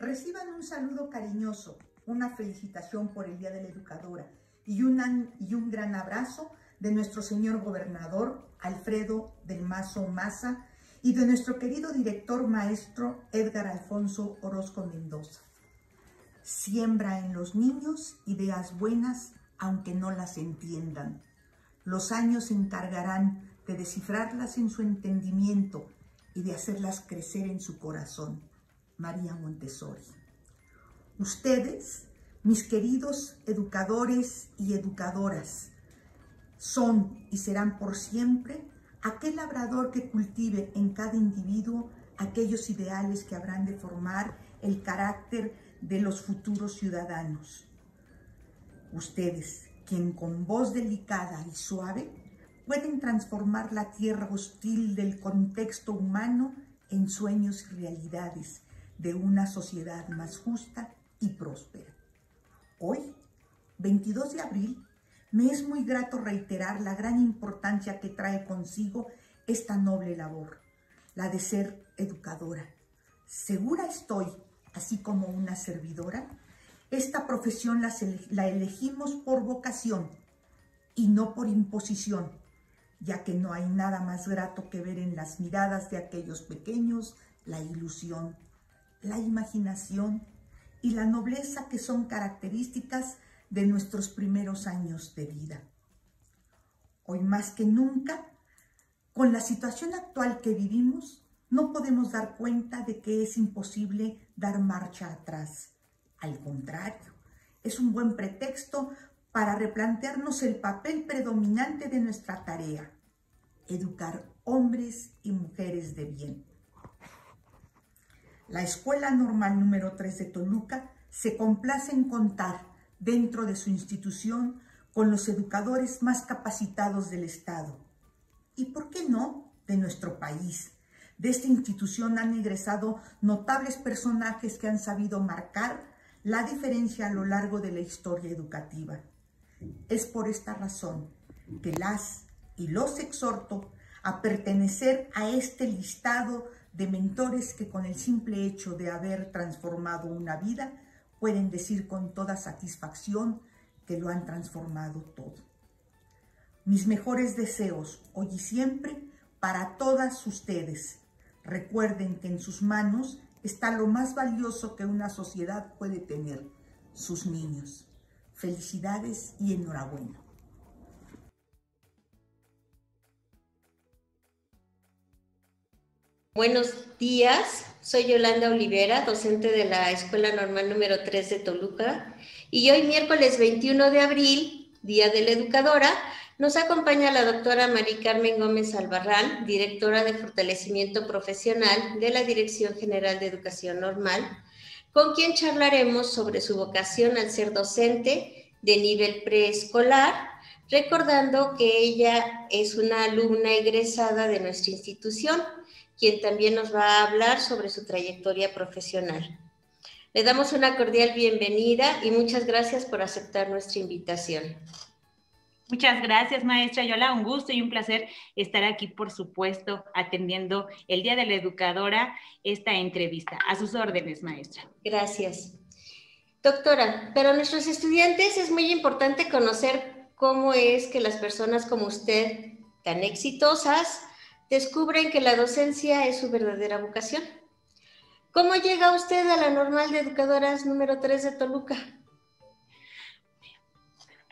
Reciban un saludo cariñoso, una felicitación por el Día de la Educadora y, y un gran abrazo de nuestro señor gobernador Alfredo del Mazo Maza y de nuestro querido director maestro Edgar Alfonso Orozco Mendoza. Siembra en los niños ideas buenas aunque no las entiendan. Los años se encargarán de descifrarlas en su entendimiento y de hacerlas crecer en su corazón. María Montessori. Ustedes, mis queridos educadores y educadoras, son y serán por siempre aquel labrador que cultive en cada individuo aquellos ideales que habrán de formar el carácter de los futuros ciudadanos. Ustedes, quien con voz delicada y suave pueden transformar la tierra hostil del contexto humano en sueños y realidades de una sociedad más justa y próspera. Hoy, 22 de abril, me es muy grato reiterar la gran importancia que trae consigo esta noble labor, la de ser educadora. Segura estoy, así como una servidora, esta profesión la, elegimos por vocación y no por imposición, ya que no hay nada más grato que ver en las miradas de aquellos pequeños la ilusión, la imaginación y la nobleza que son características de nuestros primeros años de vida. Hoy más que nunca, con la situación actual que vivimos, no podemos dar cuenta de que es imposible dar marcha atrás. Al contrario, es un buen pretexto para replantearnos el papel predominante de nuestra tarea, educar hombres y mujeres de bien. La Escuela Normal número 3 de Toluca se complace en contar dentro de su institución con los educadores más capacitados del Estado. ¿Y por qué no de nuestro país? De esta institución han egresado notables personajes que han sabido marcar la diferencia a lo largo de la historia educativa. Es por esta razón que las y los exhorto a pertenecer a este listado de mentores que con el simple hecho de haber transformado una vida pueden decir con toda satisfacción que lo han transformado todo. Mis mejores deseos hoy y siempre para todas ustedes. Recuerden que en sus manos está lo más valioso que una sociedad puede tener, sus niños. Felicidades y enhorabuena. Buenos días, soy Yolanda Olivera, docente de la Escuela Normal número 3 de Toluca, y hoy miércoles 21 de abril, Día de la Educadora, nos acompaña la doctora Mari Carmen Gómez Albarrán, directora de Fortalecimiento Profesional de la Dirección General de Educación Normal, con quien charlaremos sobre su vocación al ser docente de nivel preescolar, recordando que ella es una alumna egresada de nuestra institución quien también nos va a hablar sobre su trayectoria profesional. Le damos una cordial bienvenida y muchas gracias por aceptar nuestra invitación. Muchas gracias, maestra Yola. Un gusto y un placer estar aquí, por supuesto, atendiendo el Día de la Educadora esta entrevista. A sus órdenes, maestra. Gracias. Doctora, para nuestros estudiantes es muy importante conocer cómo es que las personas como usted, tan exitosas, descubren que la docencia es su verdadera vocación. ¿Cómo llega usted a la normal de educadoras número 3 de Toluca?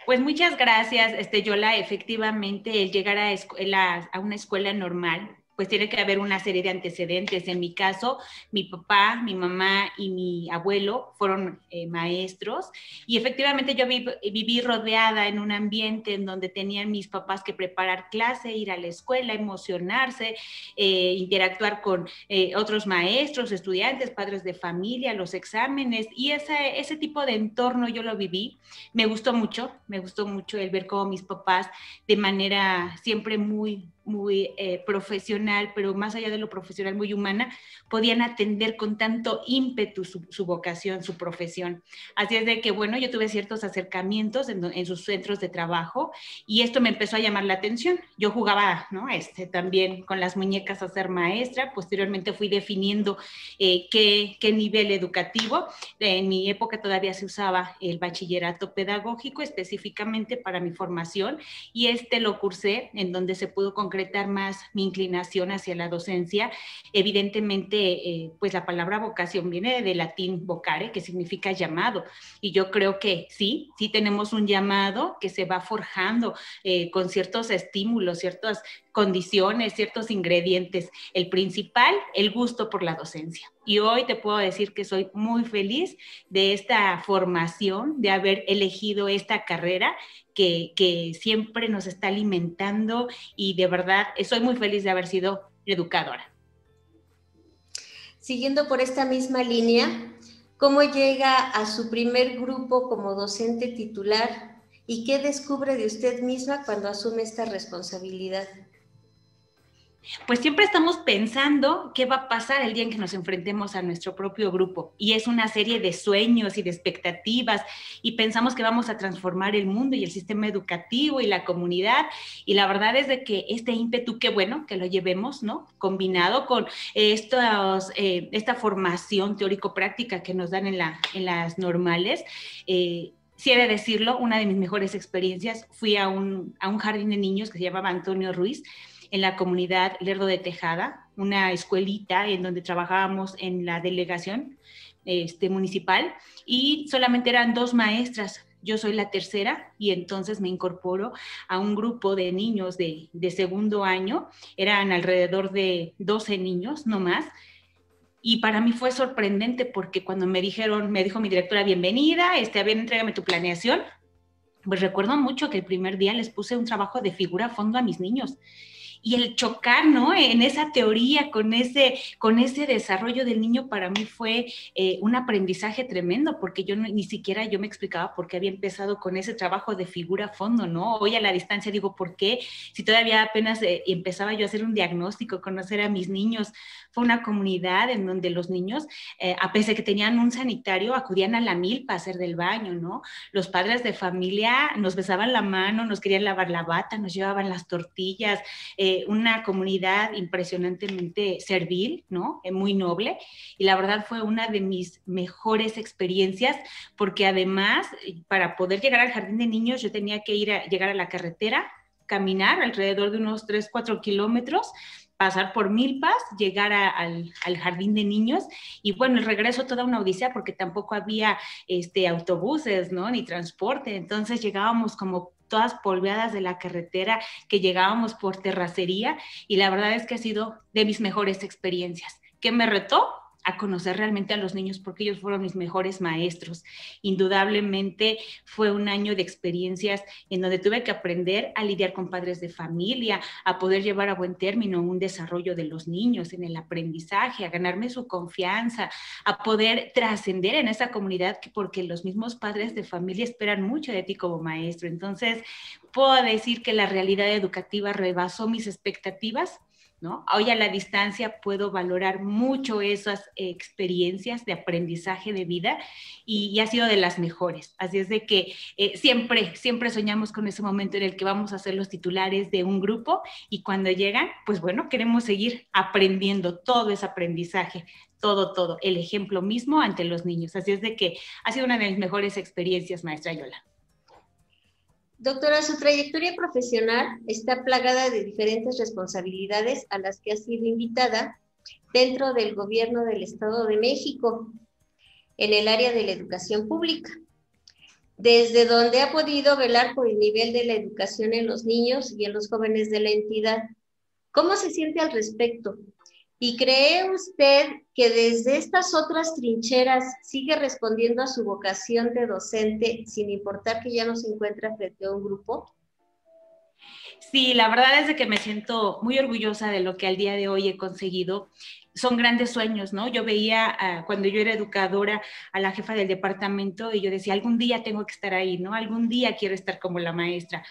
Pues muchas gracias, este, Yola. Efectivamente, el llegar a, a una escuela normal pues tiene que haber una serie de antecedentes. En mi caso, mi papá, mi mamá y mi abuelo fueron eh, maestros y efectivamente yo viví rodeada en un ambiente en donde tenían mis papás que preparar clase, ir a la escuela, emocionarse, eh, interactuar con eh, otros maestros, estudiantes, padres de familia, los exámenes y ese, ese tipo de entorno yo lo viví. Me gustó mucho, me gustó mucho el ver cómo mis papás de manera siempre muy muy eh, profesional, pero más allá de lo profesional, muy humana, podían atender con tanto ímpetu su, vocación, su profesión. Así es de que, bueno, yo tuve ciertos acercamientos en, en, sus centros de trabajo y esto me empezó a llamar la atención. Yo jugaba, ¿no? Este, también con las muñecas a ser maestra, posteriormente fui definiendo eh, qué, qué nivel educativo. En mi época todavía se usaba el bachillerato pedagógico específicamente para mi formación y este lo cursé en donde se pudo concretar más mi inclinación hacia la docencia. Evidentemente, eh, pues la palabra vocación viene de latín vocare, que significa llamado. Y yo creo que sí, sí tenemos un llamado que se va forjando eh, con ciertos estímulos, ciertas condiciones, ciertos ingredientes. El principal, el gusto por la docencia. Y hoy te puedo decir que soy muy feliz de esta formación, de haber elegido esta carrera que, que siempre nos está alimentando y de verdad soy muy feliz de haber sido educadora. Siguiendo por esta misma línea, ¿cómo llega a su primer grupo como docente titular y qué descubre de usted misma cuando asume esta responsabilidad? Pues siempre estamos pensando qué va a pasar el día en que nos enfrentemos a nuestro propio grupo. Y es una serie de sueños y de expectativas y pensamos que vamos a transformar el mundo y el sistema educativo y la comunidad. Y la verdad es de que este ímpetu, qué bueno que lo llevemos, ¿no? Combinado con estos, eh, esta formación teórico-práctica que nos dan en, la, en las normales. Eh, si he de decirlo, una de mis mejores experiencias, fui a un, a un jardín de niños que se llamaba Antonio Ruiz en la comunidad Lerdo de Tejada, una escuelita en donde trabajábamos en la delegación este, municipal y solamente eran dos maestras. Yo soy la tercera y entonces me incorporo a un grupo de niños de, de segundo año. Eran alrededor de 12 niños, no más. Y para mí fue sorprendente porque cuando me dijeron, me dijo mi directora, bienvenida, este, a entrégame tu planeación. Pues recuerdo mucho que el primer día les puse un trabajo de figura a fondo a mis niños y el chocar, ¿no? En esa teoría, con ese, con ese desarrollo del niño, para mí fue eh, un aprendizaje tremendo, porque yo ni siquiera yo me explicaba por qué había empezado con ese trabajo de figura a fondo, ¿no? Hoy a la distancia digo, ¿por qué? Si todavía apenas eh, empezaba yo a hacer un diagnóstico, conocer a mis niños, una comunidad en donde los niños, eh, a pesar de que tenían un sanitario, acudían a la mil para hacer del baño, ¿no? Los padres de familia nos besaban la mano, nos querían lavar la bata, nos llevaban las tortillas, una comunidad impresionantemente servil, ¿no? Eh, muy noble. Y la verdad fue una de mis mejores experiencias porque además para poder llegar al jardín de niños yo tenía que ir a llegar a la carretera, caminar alrededor de unos 3, 4 kilómetros pasar por Milpas, llegar al, al, jardín de niños y bueno, el regreso toda una odisea porque tampoco había este, autobuses, ¿no? Ni transporte, entonces llegábamos como todas polveadas de la carretera, que llegábamos por terracería y la verdad es que ha sido de mis mejores experiencias. ¿Qué me retó? A conocer realmente a los niños porque ellos fueron mis mejores maestros. Indudablemente fue un año de experiencias en donde tuve que aprender a lidiar con padres de familia, a poder llevar a buen término un desarrollo de los niños en el aprendizaje, a ganarme su confianza, a poder trascender en esa comunidad porque los mismos padres de familia esperan mucho de ti como maestro. Entonces, puedo decir que la realidad educativa rebasó mis expectativas Hoy a la distancia puedo valorar mucho esas experiencias de aprendizaje de vida y, ha sido de las mejores. Así es de que eh, siempre, siempre soñamos con ese momento en el que vamos a ser los titulares de un grupo y cuando llegan, pues bueno, queremos seguir aprendiendo todo ese aprendizaje, todo, todo, el ejemplo mismo ante los niños. Así es de que ha sido una de mis mejores experiencias, maestra Yola. Doctora, su trayectoria profesional está plagada de diferentes responsabilidades a las que ha sido invitada dentro del gobierno del Estado de México en el área de la educación pública, desde donde ha podido velar por el nivel de la educación en los niños y en los jóvenes de la entidad. ¿Cómo se siente al respecto? ¿Y cree usted que desde estas otras trincheras sigue respondiendo a su vocación de docente sin importar que ya no se encuentra frente a un grupo? Sí, la verdad es de que me siento muy orgullosa de lo que al día de hoy he conseguido. Son grandes sueños, ¿no? Yo veía ah, cuando yo era educadora a la jefa del departamento y yo decía, algún día tengo que estar ahí, ¿no? Algún día quiero estar como la maestra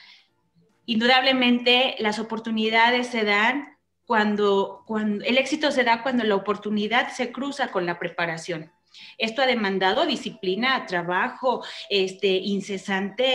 indudablemente las oportunidades se dan cuando, cuando el éxito se da cuando la oportunidad se cruza con la preparación. Esto ha demandado disciplina, trabajo, este, incesante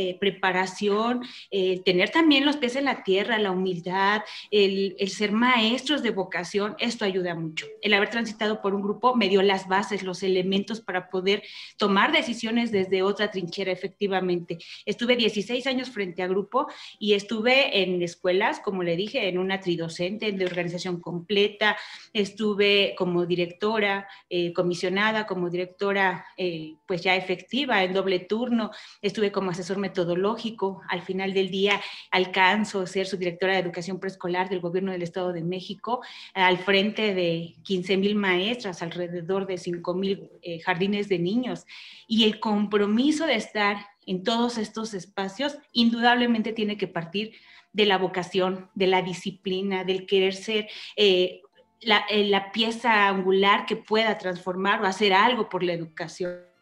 eh, preparación, eh, tener también los pies en la tierra, la humildad, el, ser maestros de vocación, esto ayuda mucho. El haber transitado por un grupo me dio las bases, los elementos para poder tomar decisiones desde otra trinchera, efectivamente. Estuve 16 años frente a grupo y estuve en escuelas, como le dije, en una tridocente de organización completa, estuve como directora, eh, comisionada, como directora eh, pues ya efectiva en doble turno, estuve como asesor metodológico, al final del día alcanzo ser su directora de educación preescolar del gobierno del Estado de México, al frente de 15 mil maestras, alrededor de 5 mil eh, jardines de niños. Y el compromiso de estar en todos estos espacios indudablemente tiene que partir de la vocación, de la disciplina, del querer ser eh, eh, la, pieza angular que pueda transformar o hacer algo por la educación.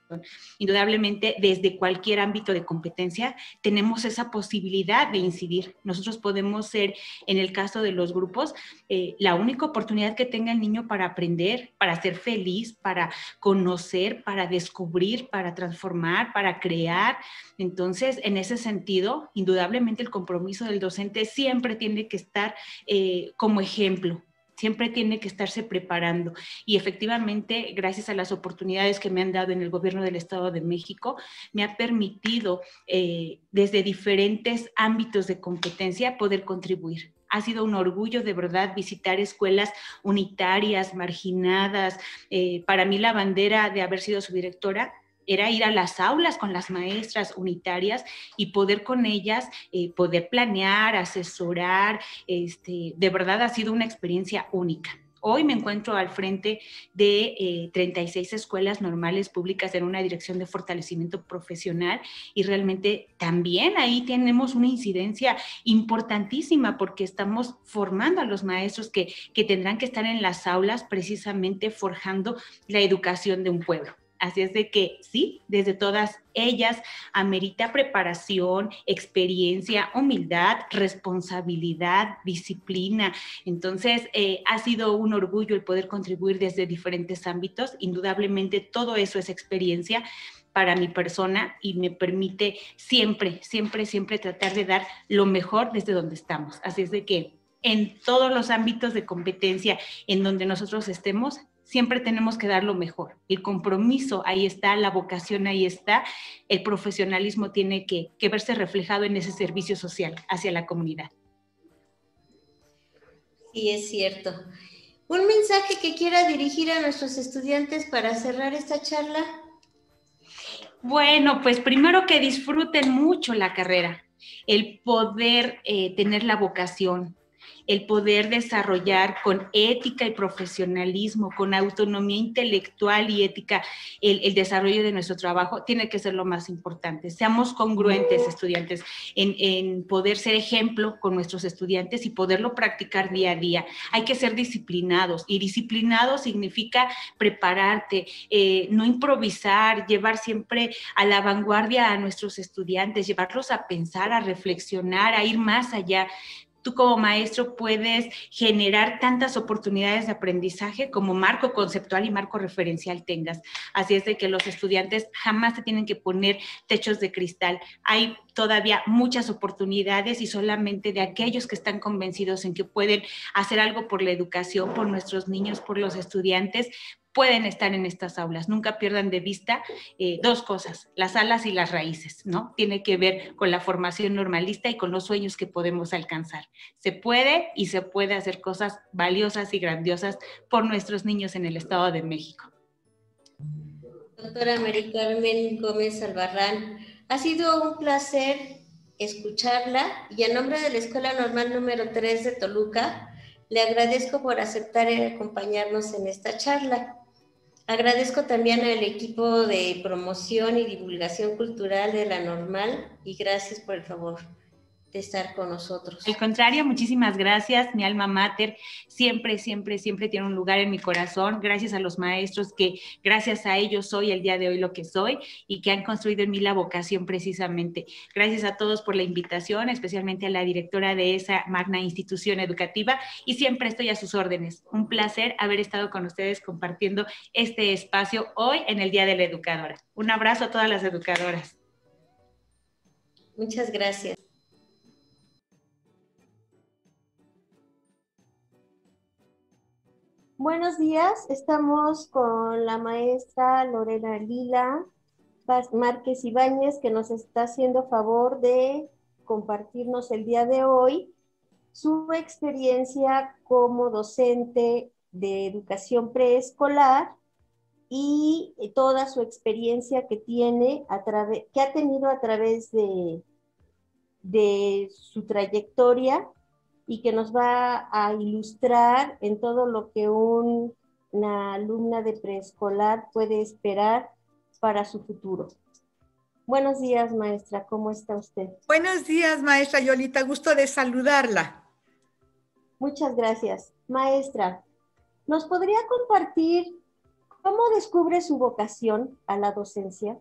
Indudablemente, desde cualquier ámbito de competencia, tenemos esa posibilidad de incidir. Nosotros podemos ser, en el caso de los grupos, eh, la única oportunidad que tenga el niño para aprender, para ser feliz, para conocer, para descubrir, para transformar, para crear. Entonces, en ese sentido, indudablemente el compromiso del docente siempre tiene que estar eh, como ejemplo siempre tiene que estarse preparando. Y efectivamente, gracias a las oportunidades que me han dado en el gobierno del Estado de México, me ha permitido eh, desde diferentes ámbitos de competencia poder contribuir. Ha sido un orgullo de verdad visitar escuelas unitarias, marginadas. Eh, para mí la bandera de haber sido su directora era ir a las aulas con las maestras unitarias y poder con ellas, eh, poder planear, asesorar. Este, de verdad ha sido una experiencia única. Hoy me encuentro al frente de 36 eh, escuelas normales públicas en una dirección de fortalecimiento profesional y realmente también ahí tenemos una incidencia importantísima porque estamos formando a los maestros que, que tendrán que estar en las aulas precisamente forjando la educación de un pueblo. Así es de que sí, desde todas ellas amerita preparación, experiencia, humildad, responsabilidad, disciplina. Entonces, eh, ha sido un orgullo el poder contribuir desde diferentes ámbitos. Indudablemente, todo eso es experiencia para mi persona y me permite siempre, siempre, siempre tratar de dar lo mejor desde donde estamos. Así es de que en todos los ámbitos de competencia en donde nosotros estemos, siempre tenemos que dar lo mejor. El compromiso ahí está, la vocación ahí está, el profesionalismo tiene que, verse reflejado en ese servicio social hacia la comunidad. Sí, es cierto. ¿Un mensaje que quiera dirigir a nuestros estudiantes para cerrar esta charla? Bueno, pues primero que disfruten mucho la carrera, el poder eh, tener la vocación, el poder desarrollar con ética y profesionalismo, con autonomía intelectual y ética, el, desarrollo de nuestro trabajo, tiene que ser lo más importante. Seamos congruentes, estudiantes, en, poder ser ejemplo con nuestros estudiantes y poderlo practicar día a día. Hay que ser disciplinados y disciplinado significa prepararte, eh, no improvisar, llevar siempre a la vanguardia a nuestros estudiantes, llevarlos a pensar, a reflexionar, a ir más allá tú como maestro puedes generar tantas oportunidades de aprendizaje como marco conceptual y marco referencial tengas. Así es de que los estudiantes jamás se tienen que poner techos de cristal. Hay todavía muchas oportunidades y solamente de aquellos que están convencidos en que pueden hacer algo por la educación, por nuestros niños, por los estudiantes, pueden estar en estas aulas. Nunca pierdan de vista eh, dos cosas, las alas y las raíces, ¿no? Tiene que ver con la formación normalista y con los sueños que podemos alcanzar. Se puede y se puede hacer cosas valiosas y grandiosas por nuestros niños en el Estado de México. Doctora Mary Carmen Gómez Albarrán, ha sido un placer escucharla y en nombre de la Escuela Normal número 3 de Toluca, le agradezco por aceptar y acompañarnos en esta charla. Agradezco también al equipo de promoción y divulgación cultural de la Normal y gracias por el favor. De estar con nosotros. Al contrario, muchísimas gracias. Mi alma mater siempre, siempre, siempre tiene un lugar en mi corazón. Gracias a los maestros que gracias a ellos soy el día de hoy lo que soy y que han construido en mí la vocación precisamente. Gracias a todos por la invitación, especialmente a la directora de esa magna institución educativa y siempre estoy a sus órdenes. Un placer haber estado con ustedes compartiendo este espacio hoy en el Día de la Educadora. Un abrazo a todas las educadoras. Muchas gracias. Buenos días, estamos con la maestra Lorena Lila Márquez Ibáñez, que nos está haciendo favor de compartirnos el día de hoy su experiencia como docente de educación preescolar y toda su experiencia que tiene a través, que ha tenido a través de, de su trayectoria y que nos va a ilustrar en todo lo que una alumna de preescolar puede esperar para su futuro. Buenos días, maestra, ¿cómo está usted? Buenos días, maestra Yolita, gusto de saludarla. Muchas gracias. Maestra, ¿nos podría compartir cómo descubre su vocación a la docencia?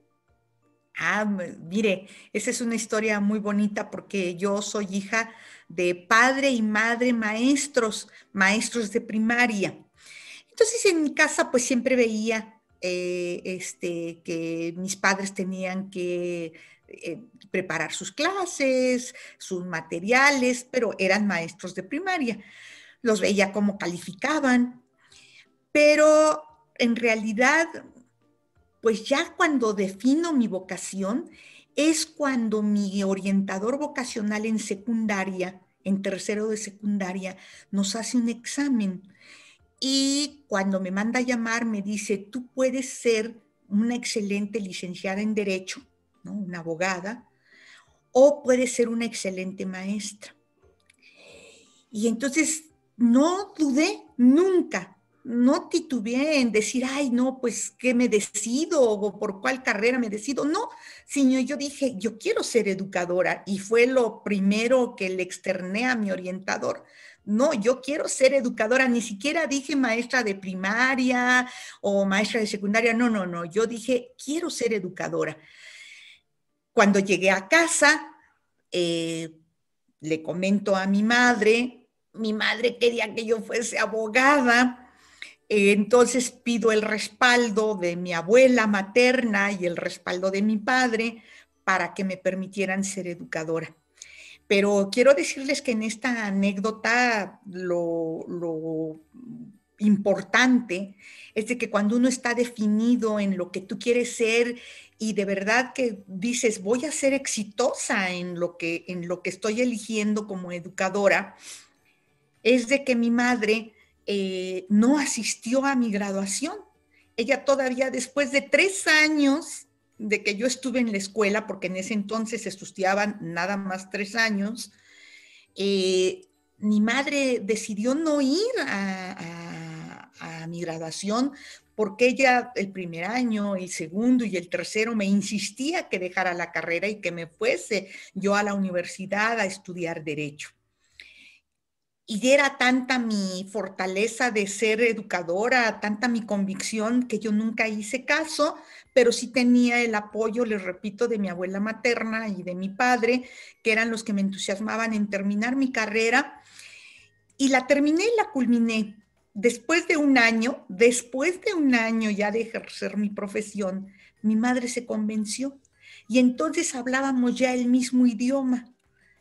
Ah, mire, esa es una historia muy bonita porque yo soy hija de padre y madre maestros, maestros de primaria. Entonces en mi casa pues siempre veía eh, este, que mis padres tenían que eh, preparar sus clases, sus materiales, pero eran maestros de primaria. Los veía cómo calificaban, pero en realidad, pues ya cuando defino mi vocación, es cuando mi orientador vocacional en secundaria, en tercero de secundaria, nos hace un examen. Y cuando me manda a llamar, me dice, tú puedes ser una excelente licenciada en Derecho, una abogada, o puedes ser una excelente maestra. Y entonces no dudé nunca no titubeé en decir, ay, no, pues, ¿qué me decido o por cuál carrera me decido? No, sino yo dije, yo quiero ser educadora y fue lo primero que le externé a mi orientador. No, yo quiero ser educadora, ni siquiera dije maestra de primaria o maestra de secundaria, no, no, no, yo dije, quiero ser educadora. Cuando llegué a casa, eh, le comento a mi madre, mi madre quería que yo fuese abogada, entonces pido el respaldo de mi abuela materna y el respaldo de mi padre para que me permitieran ser educadora. Pero quiero decirles que en esta anécdota lo, lo importante es de que cuando uno está definido en lo que tú quieres ser y de verdad que dices, voy a ser exitosa en lo que, en lo que estoy eligiendo como educadora, es de que mi madre eh, no asistió a mi graduación. Ella todavía después de tres años de que yo estuve en la escuela, porque en ese entonces estudiaban nada más tres años, eh, mi madre decidió no ir a, a, mi graduación porque ella el primer año, el segundo y el tercero me insistía que dejara la carrera y que me fuese yo a la universidad a estudiar derecho. Y era tanta mi fortaleza de ser educadora, tanta mi convicción que yo nunca hice caso, pero sí tenía el apoyo, les repito, de mi abuela materna y de mi padre, que eran los que me entusiasmaban en terminar mi carrera. Y la terminé y la culminé. Después de un año, después de un año ya de ejercer mi profesión, mi madre se convenció y entonces hablábamos ya el mismo idioma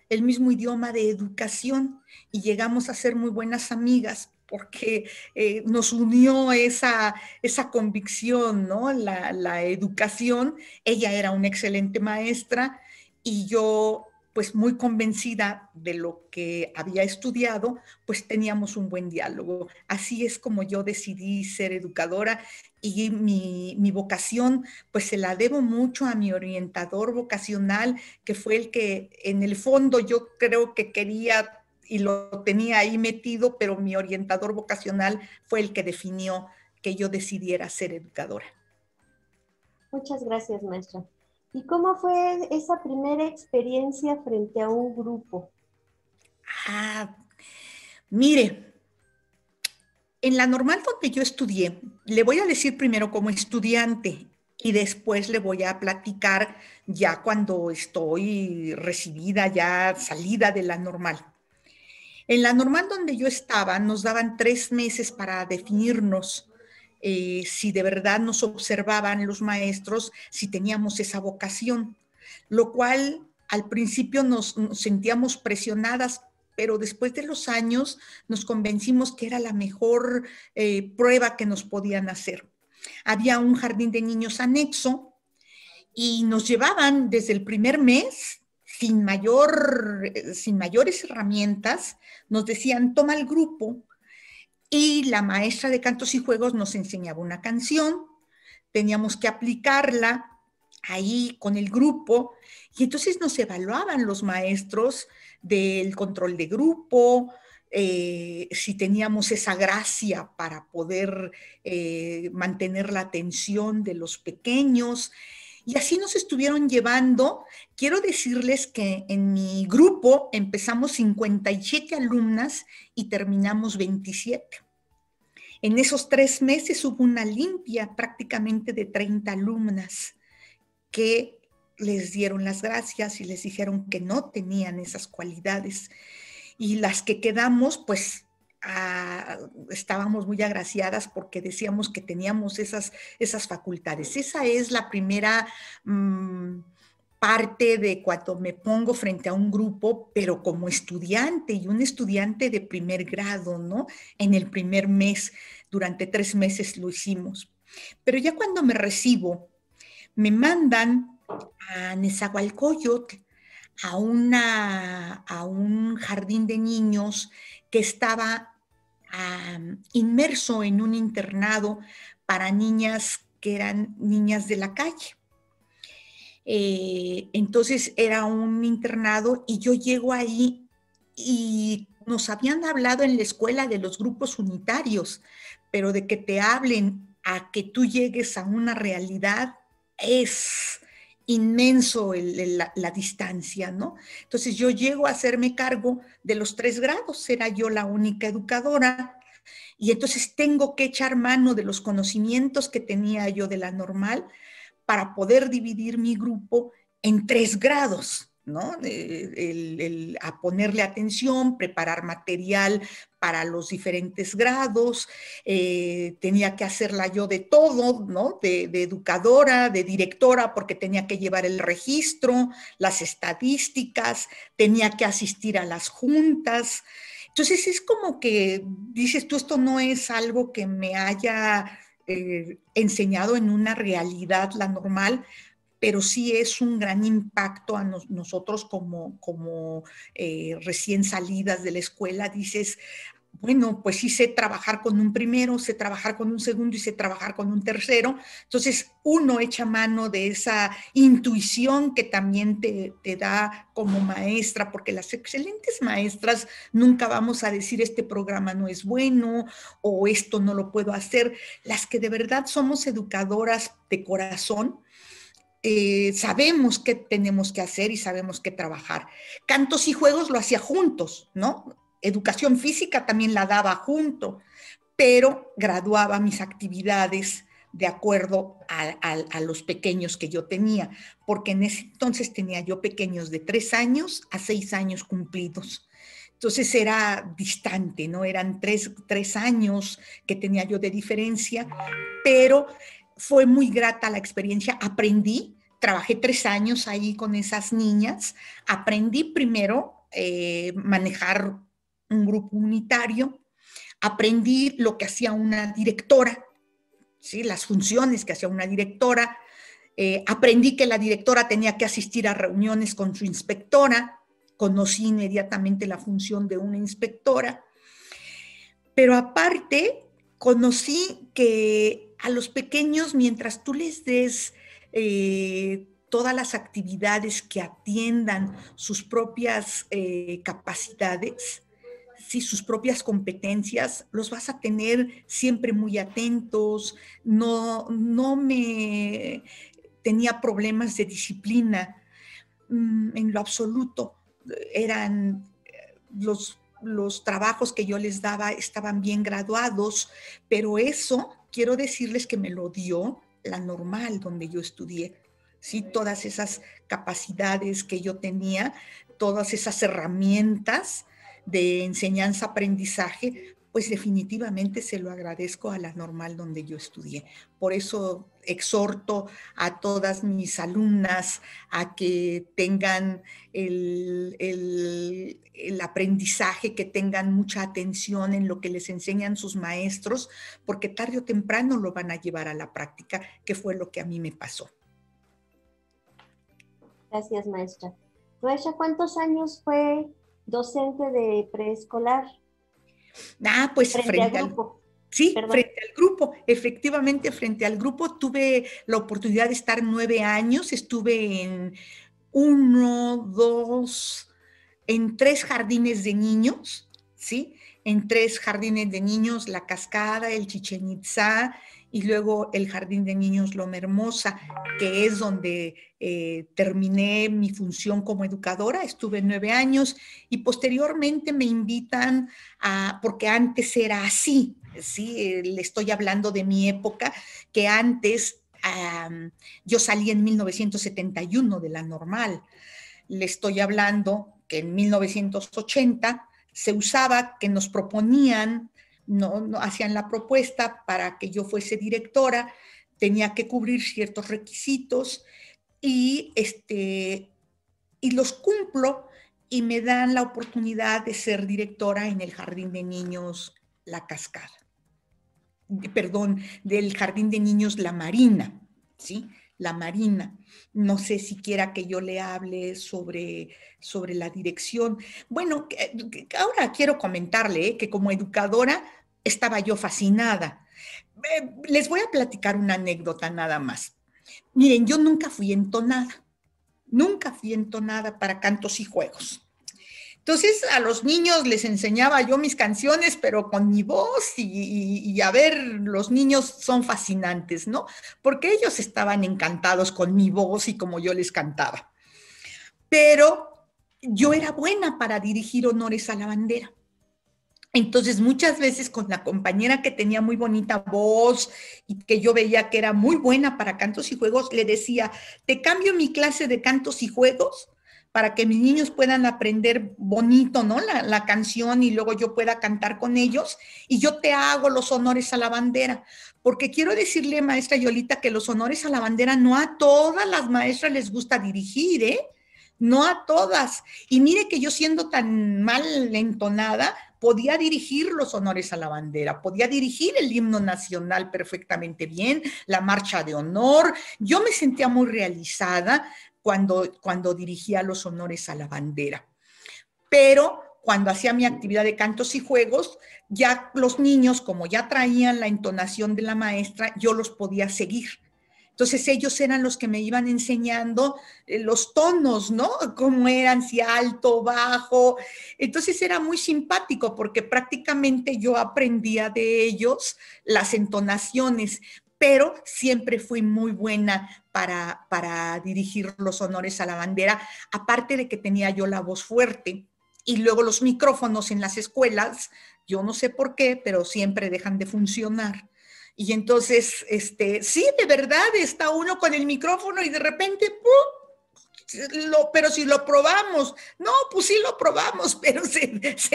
el mismo idioma de educación y llegamos a ser muy buenas amigas porque eh, nos unió esa, esa convicción, ¿no? La, la educación. Ella era una excelente maestra y yo pues muy convencida de lo que había estudiado, pues teníamos un buen diálogo. Así es como yo decidí ser educadora y mi, mi, vocación, pues se la debo mucho a mi orientador vocacional, que fue el que en el fondo yo creo que quería y lo tenía ahí metido, pero mi orientador vocacional fue el que definió que yo decidiera ser educadora. Muchas gracias, maestra. ¿Y cómo fue esa primera experiencia frente a un grupo? Ah, mire, en la normal donde yo estudié, le voy a decir primero como estudiante y después le voy a platicar ya cuando estoy recibida, ya salida de la normal. En la normal donde yo estaba nos daban tres meses para definirnos eh, si de verdad nos observaban los maestros, si teníamos esa vocación, lo cual al principio nos, sentíamos presionadas, pero después de los años nos convencimos que era la mejor eh, prueba que nos podían hacer. Había un jardín de niños anexo y nos llevaban desde el primer mes sin, mayor, sin mayores herramientas, nos decían, toma el grupo, y la maestra de cantos y juegos nos enseñaba una canción, teníamos que aplicarla ahí con el grupo y entonces nos evaluaban los maestros del control de grupo, eh, si teníamos esa gracia para poder eh, mantener la atención de los pequeños. Y así nos estuvieron llevando. Quiero decirles que en mi grupo empezamos 57 alumnas y terminamos 27. En esos tres meses hubo una limpia prácticamente de 30 alumnas que les dieron las gracias y les dijeron que no tenían esas cualidades. Y las que quedamos, pues Ah, estábamos muy agraciadas porque decíamos que teníamos esas, esas facultades. Esa es la primera mm, parte de cuando me pongo frente a un grupo, pero como estudiante y un estudiante de primer grado, ¿no? En el primer mes, durante tres meses lo hicimos. Pero ya cuando me recibo, me mandan a Nezahualcóyotl, a, a un jardín de niños que estaba inmerso en un internado para niñas que eran niñas de la calle. Eh, entonces era un internado y yo llego ahí y nos habían hablado en la escuela de los grupos unitarios, pero de que te hablen a que tú llegues a una realidad es inmenso la, distancia, ¿no? Entonces yo llego a hacerme cargo de los tres grados, era yo la única educadora, y entonces tengo que echar mano de los conocimientos que tenía yo de la normal para poder dividir mi grupo en tres grados. ¿No? El, a ponerle atención, preparar material para los diferentes grados, eh, tenía que hacerla yo de todo, ¿no? De, de, educadora, de directora, porque tenía que llevar el registro, las estadísticas, tenía que asistir a las juntas. Entonces es como que dices tú, esto no es algo que me haya eh, enseñado en una realidad la normal, pero sí es un gran impacto a nosotros como, como eh, recién salidas de la escuela. Dices, bueno, pues sí sé trabajar con un primero, sé trabajar con un segundo y sé trabajar con un tercero. Entonces, uno echa mano de esa intuición que también te, te, da como maestra, porque las excelentes maestras nunca vamos a decir este programa no es bueno o esto no lo puedo hacer. Las que de verdad somos educadoras de corazón, eh, sabemos qué tenemos que hacer y sabemos qué trabajar. Cantos y juegos lo hacía juntos, ¿no? Educación física también la daba junto, pero graduaba mis actividades de acuerdo a, los pequeños que yo tenía, porque en ese entonces tenía yo pequeños de tres años a seis años cumplidos. Entonces era distante, ¿no? Eran tres, tres años que tenía yo de diferencia, pero fue muy grata la experiencia, aprendí, trabajé tres años ahí con esas niñas, aprendí primero eh, manejar un grupo unitario, aprendí lo que hacía una directora, ¿sí? las funciones que hacía una directora, eh, aprendí que la directora tenía que asistir a reuniones con su inspectora, conocí inmediatamente la función de una inspectora, pero aparte conocí que a los pequeños, mientras tú les des eh, todas las actividades que atiendan sus propias eh, capacidades, sus propias competencias, los vas a tener siempre muy atentos, no, no me tenía problemas de disciplina mm, en lo absoluto. Eran eh, los, los trabajos que yo les daba estaban bien graduados, pero eso quiero decirles que me lo dio la normal donde yo estudié. Sí, todas esas capacidades que yo tenía, todas esas herramientas de enseñanza-aprendizaje, pues definitivamente se lo agradezco a la normal donde yo estudié. Por eso exhorto a todas mis alumnas a que tengan el, el, aprendizaje, que tengan mucha atención en lo que les enseñan sus maestros, porque tarde o temprano lo van a llevar a la práctica, que fue lo que a mí me pasó. Gracias, maestra. Maestra, ¿cuántos años fue docente de preescolar? Ah, pues frente, al grupo. sí, frente al grupo, efectivamente frente al grupo tuve la oportunidad de estar nueve años, estuve en uno, dos, en tres jardines de niños, ¿sí? En tres jardines de niños, La Cascada, el Chichen Itza y luego el Jardín de Niños Loma Hermosa, que es donde eh, terminé mi función como educadora, estuve nueve años y posteriormente me invitan a, porque antes era así, ¿sí? Le estoy hablando de mi época, que antes yo salí en 1971 de la normal, le estoy hablando que en 1980 se usaba que nos proponían no, hacían la propuesta para que yo fuese directora, tenía que cubrir ciertos requisitos y, este, y los cumplo y me dan la oportunidad de ser directora en el Jardín de Niños La Cascada. Perdón, del Jardín de Niños La Marina, ¿sí? La Marina. No sé si quiera que yo le hable sobre, sobre la dirección. Bueno, ahora quiero comentarle que como educadora estaba yo fascinada. Eh, les voy a platicar una anécdota nada más. Miren, yo nunca fui entonada, nunca fui entonada para cantos y juegos. Entonces a los niños les enseñaba yo mis canciones, pero con mi voz y, a ver, los niños son fascinantes, ¿no? Porque ellos estaban encantados con mi voz y como yo les cantaba. Pero yo era buena para dirigir honores a la bandera. Entonces, muchas veces con la compañera que tenía muy bonita voz y que yo veía que era muy buena para cantos y juegos, le decía, te cambio mi clase de cantos y juegos para que mis niños puedan aprender bonito, ¿no? La, la, canción y luego yo pueda cantar con ellos y yo te hago los honores a la bandera. Porque quiero decirle, maestra Yolita, que los honores a la bandera no a todas las maestras les gusta dirigir, ¿eh? No a todas. Y mire que yo siendo tan mal entonada, podía dirigir los honores a la bandera, podía dirigir el himno nacional perfectamente bien, la marcha de honor. Yo me sentía muy realizada cuando, cuando dirigía los honores a la bandera. Pero cuando hacía mi actividad de cantos y juegos, ya los niños, como ya traían la entonación de la maestra, yo los podía seguir. Entonces ellos eran los que me iban enseñando eh, los tonos, ¿no? Cómo eran, si alto, bajo. Entonces era muy simpático porque prácticamente yo aprendía de ellos las entonaciones, pero siempre fui muy buena para, para dirigir los honores a la bandera, aparte de que tenía yo la voz fuerte. Y luego los micrófonos en las escuelas, yo no sé por qué, pero siempre dejan de funcionar. Y entonces, este, sí, de verdad está uno con el micrófono y de repente, ¡pum! Pero si lo probamos, no, pues sí lo probamos, pero se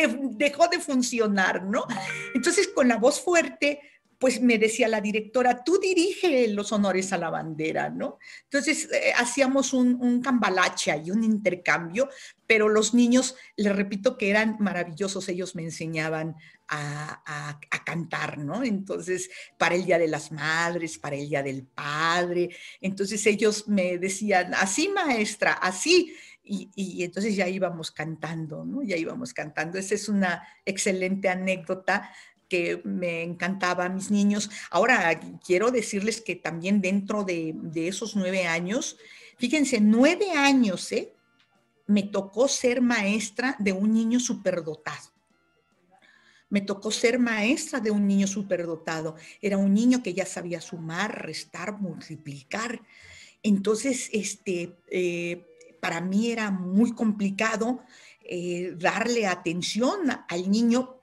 dejó de funcionar, ¿no? Entonces, con la voz fuerte, pues me decía la directora, tú dirige los honores a la bandera, ¿no? Entonces eh, hacíamos un, un cambalache y un intercambio, pero los niños, les repito que eran maravillosos, ellos me enseñaban a, cantar, ¿no? Entonces, para el Día de las Madres, para el Día del Padre, entonces ellos me decían, así maestra, así. Y, y, entonces ya íbamos cantando, ¿no? Ya íbamos cantando. Esa es una excelente anécdota que me encantaba mis niños. Ahora, quiero decirles que también dentro de, esos nueve años, fíjense, nueve años, ¿eh? Me tocó ser maestra de un niño superdotado. Me tocó ser maestra de un niño superdotado. Era un niño que ya sabía sumar, restar, multiplicar. Entonces, este, eh, para mí era muy complicado eh, darle atención al niño,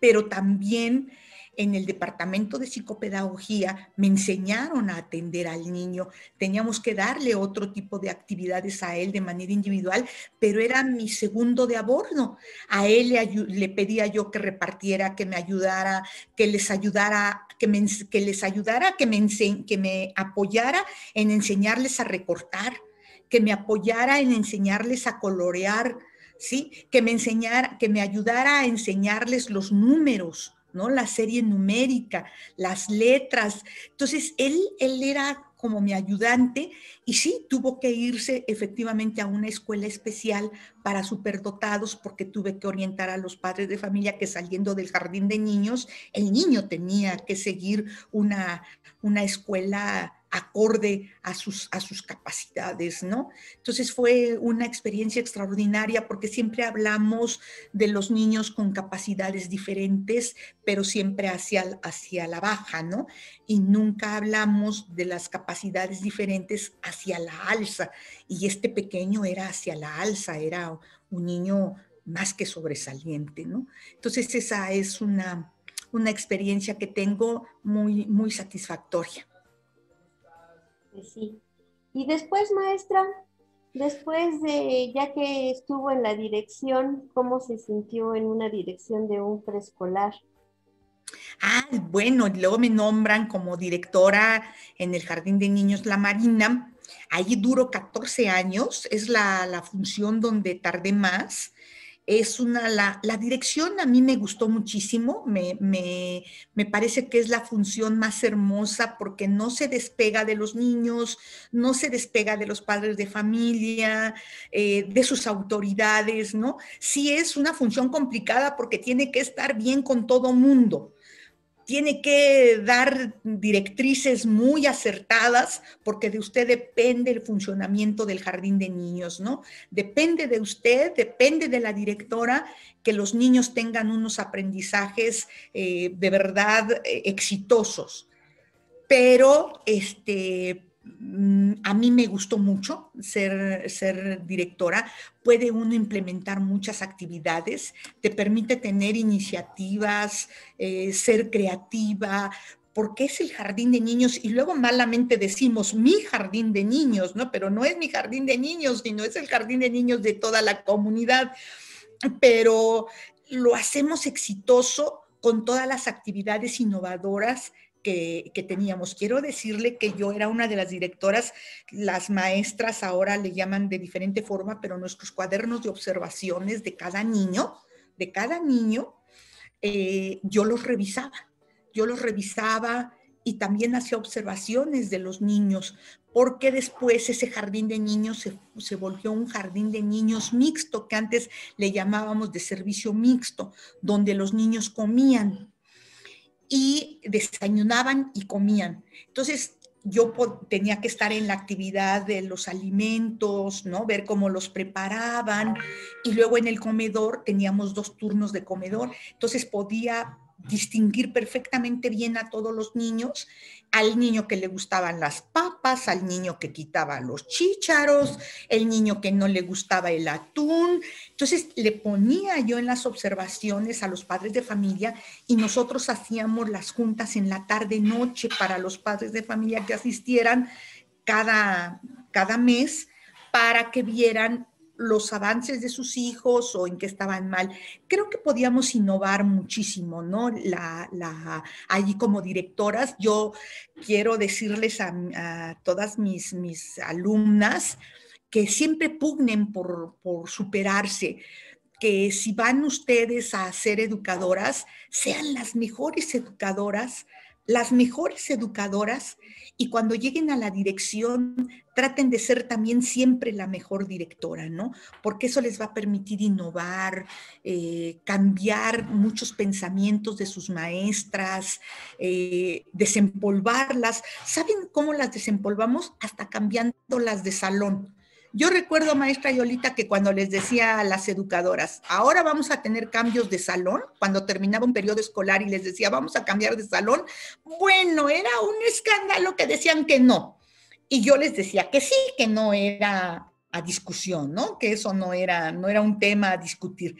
pero también en el departamento de psicopedagogía me enseñaron a atender al niño. Teníamos que darle otro tipo de actividades a él de manera individual, pero era mi segundo de abordo. A él le, pedía yo que repartiera, que me ayudara, que les ayudara, que, me, que les ayudara, que me, que me apoyara en enseñarles a recortar, que me apoyara en enseñarles a colorear, Que me enseñara, que me ayudara a enseñarles los números, ¿no? La serie numérica, las letras. Entonces, él, él era como mi ayudante y sí, tuvo que irse efectivamente a una escuela especial para superdotados porque tuve que orientar a los padres de familia que saliendo del jardín de niños, el niño tenía que seguir una, una escuela acorde a sus, a sus capacidades, ¿no? Entonces fue una experiencia extraordinaria porque siempre hablamos de los niños con capacidades diferentes, pero siempre hacia, hacia la baja, ¿no? Y nunca hablamos de las capacidades diferentes hacia la alza. Y este pequeño era hacia la alza, era un niño más que sobresaliente, ¿no? Entonces esa es una, una experiencia que tengo muy, muy satisfactoria. Sí. Y después, maestra, después de, ya que estuvo en la dirección, ¿cómo se sintió en una dirección de un preescolar? Ah, bueno, luego me nombran como directora en el Jardín de Niños La Marina. Ahí duro 14 años, es la, la función donde tardé más es una, la, dirección a mí me gustó muchísimo, me, parece que es la función más hermosa porque no se despega de los niños, no se despega de los padres de familia, eh, de sus autoridades, ¿no? Sí es una función complicada porque tiene que estar bien con todo mundo tiene que dar directrices muy acertadas porque de usted depende el funcionamiento del jardín de niños, ¿no? Depende de usted, depende de la directora que los niños tengan unos aprendizajes eh, de verdad eh, exitosos. Pero este, a mí me gustó mucho ser, ser directora. Puede uno implementar muchas actividades, te permite tener iniciativas, eh, ser creativa, porque es el jardín de niños y luego malamente decimos mi jardín de niños, ¿no? Pero no es mi jardín de niños, sino es el jardín de niños de toda la comunidad. Pero lo hacemos exitoso con todas las actividades innovadoras que, teníamos. Quiero decirle que yo era una de las directoras, las maestras ahora le llaman de diferente forma, pero nuestros cuadernos de observaciones de cada niño, de cada niño, eh, yo los revisaba. Yo los revisaba y también hacía observaciones de los niños, porque después ese jardín de niños se, se, volvió un jardín de niños mixto, que antes le llamábamos de servicio mixto, donde los niños comían y desayunaban y comían. Entonces, yo tenía que estar en la actividad de los alimentos, ¿no? Ver cómo los preparaban. Y luego en el comedor teníamos dos turnos de comedor. Entonces podía distinguir perfectamente bien a todos los niños, al niño que le gustaban las papas, al niño que quitaba los chícharos, el niño que no le gustaba el atún. Entonces le ponía yo en las observaciones a los padres de familia y nosotros hacíamos las juntas en la tarde noche para los padres de familia que asistieran cada, cada mes para que vieran los avances de sus hijos o en qué estaban mal. Creo que podíamos innovar muchísimo, ¿no? La, la, allí como directoras, yo quiero decirles a, todas mis, mis alumnas que siempre pugnen por, por superarse, que si van ustedes a ser educadoras, sean las mejores educadoras, las mejores educadoras y cuando lleguen a la dirección traten de ser también siempre la mejor directora, ¿no? Porque eso les va a permitir innovar, eh, cambiar muchos pensamientos de sus maestras, eh, desempolvarlas. ¿Saben cómo las desempolvamos? Hasta cambiándolas de salón. Yo recuerdo, maestra Yolita, que cuando les decía a las educadoras, ahora vamos a tener cambios de salón, cuando terminaba un periodo escolar y les decía, vamos a cambiar de salón, bueno, era un escándalo que decían que no. y yo les decía que sí, que no era a discusión, ¿no? Que eso no era, no era un tema a discutir.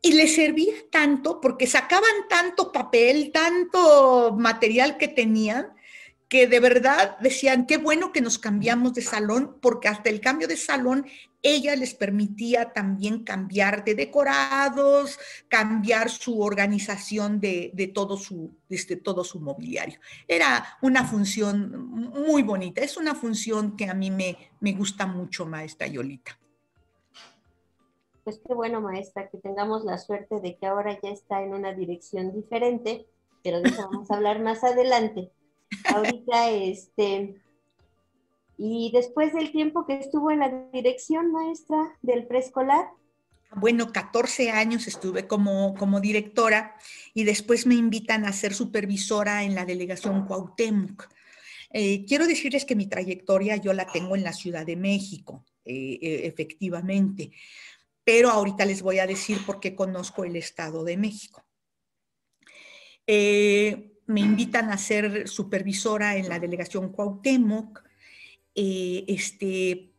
Y les servía tanto porque sacaban tanto papel, tanto material que tenían, que de verdad decían, qué bueno que nos cambiamos de salón, porque hasta el cambio de salón ella les permitía también cambiar de decorados, cambiar su organización de, todo, su, este, todo su mobiliario. Era una función muy bonita, es una función que a mí me, me gusta mucho, maestra Yolita. Pues qué bueno, maestra, que tengamos la suerte de que ahora ya está en una dirección diferente, pero de eso vamos a hablar más adelante. Ahorita, este, y después del tiempo que estuvo en la dirección maestra del preescolar. Bueno, 14 años estuve como, como directora y después me invitan a ser supervisora en la delegación Cuauhtémoc. Eh, quiero decirles que mi trayectoria yo la tengo en la Ciudad de México, eh, e, efectivamente, pero ahorita les voy a decir por qué conozco el Estado de México. Eh, me invitan a ser supervisora en la delegación Cuauhtémoc eh, este,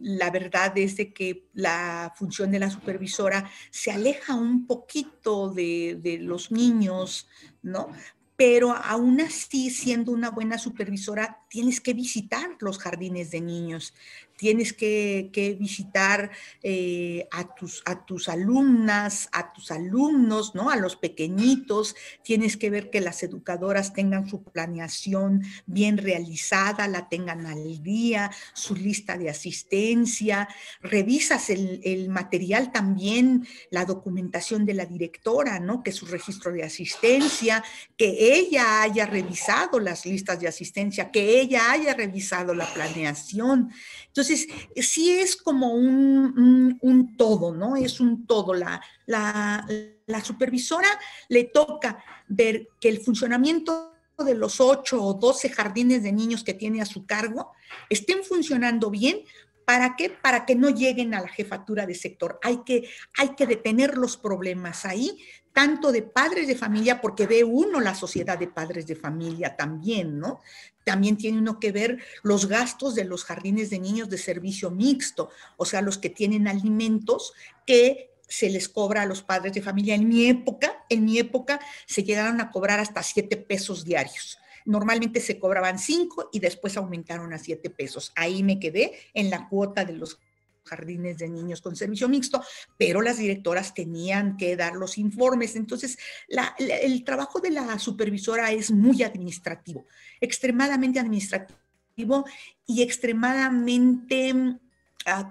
la verdad es de que la función de la supervisora se aleja un poquito de, de los niños, ¿no? Pero aún así, siendo una buena supervisora, tienes que visitar los jardines de niños, tienes que, visitar eh, a, tus, a tus alumnas, a tus alumnos, ¿no? A los pequeñitos, tienes que ver que las educadoras tengan su planeación bien realizada, la tengan al día, su lista de asistencia, revisas el, el material también, la documentación de la directora, ¿no? Que su registro de asistencia, que ella haya revisado las listas de asistencia, que ella haya revisado la planeación. Entonces, sí es como un, todo, ¿no? Es un todo. La, la, la supervisora le toca ver que el funcionamiento de los 8 o 12 jardines de niños que tiene a su cargo estén funcionando bien. ¿Para qué? Para que no lleguen a la jefatura de sector. Hay que, hay que detener los problemas ahí, tanto de padres de familia, porque ve uno la sociedad de padres de familia también, ¿no? También tiene uno que ver los gastos de los jardines de niños de servicio mixto, o sea, los que tienen alimentos que se les cobra a los padres de familia. En mi época, en mi época se llegaron a cobrar hasta siete pesos diarios. Normalmente se cobraban cinco y después aumentaron a siete pesos. Ahí me quedé en la cuota de los jardines de niños con servicio mixto, pero las directoras tenían que dar los informes. Entonces, el trabajo de la supervisora es muy administrativo, extremadamente administrativo y extremadamente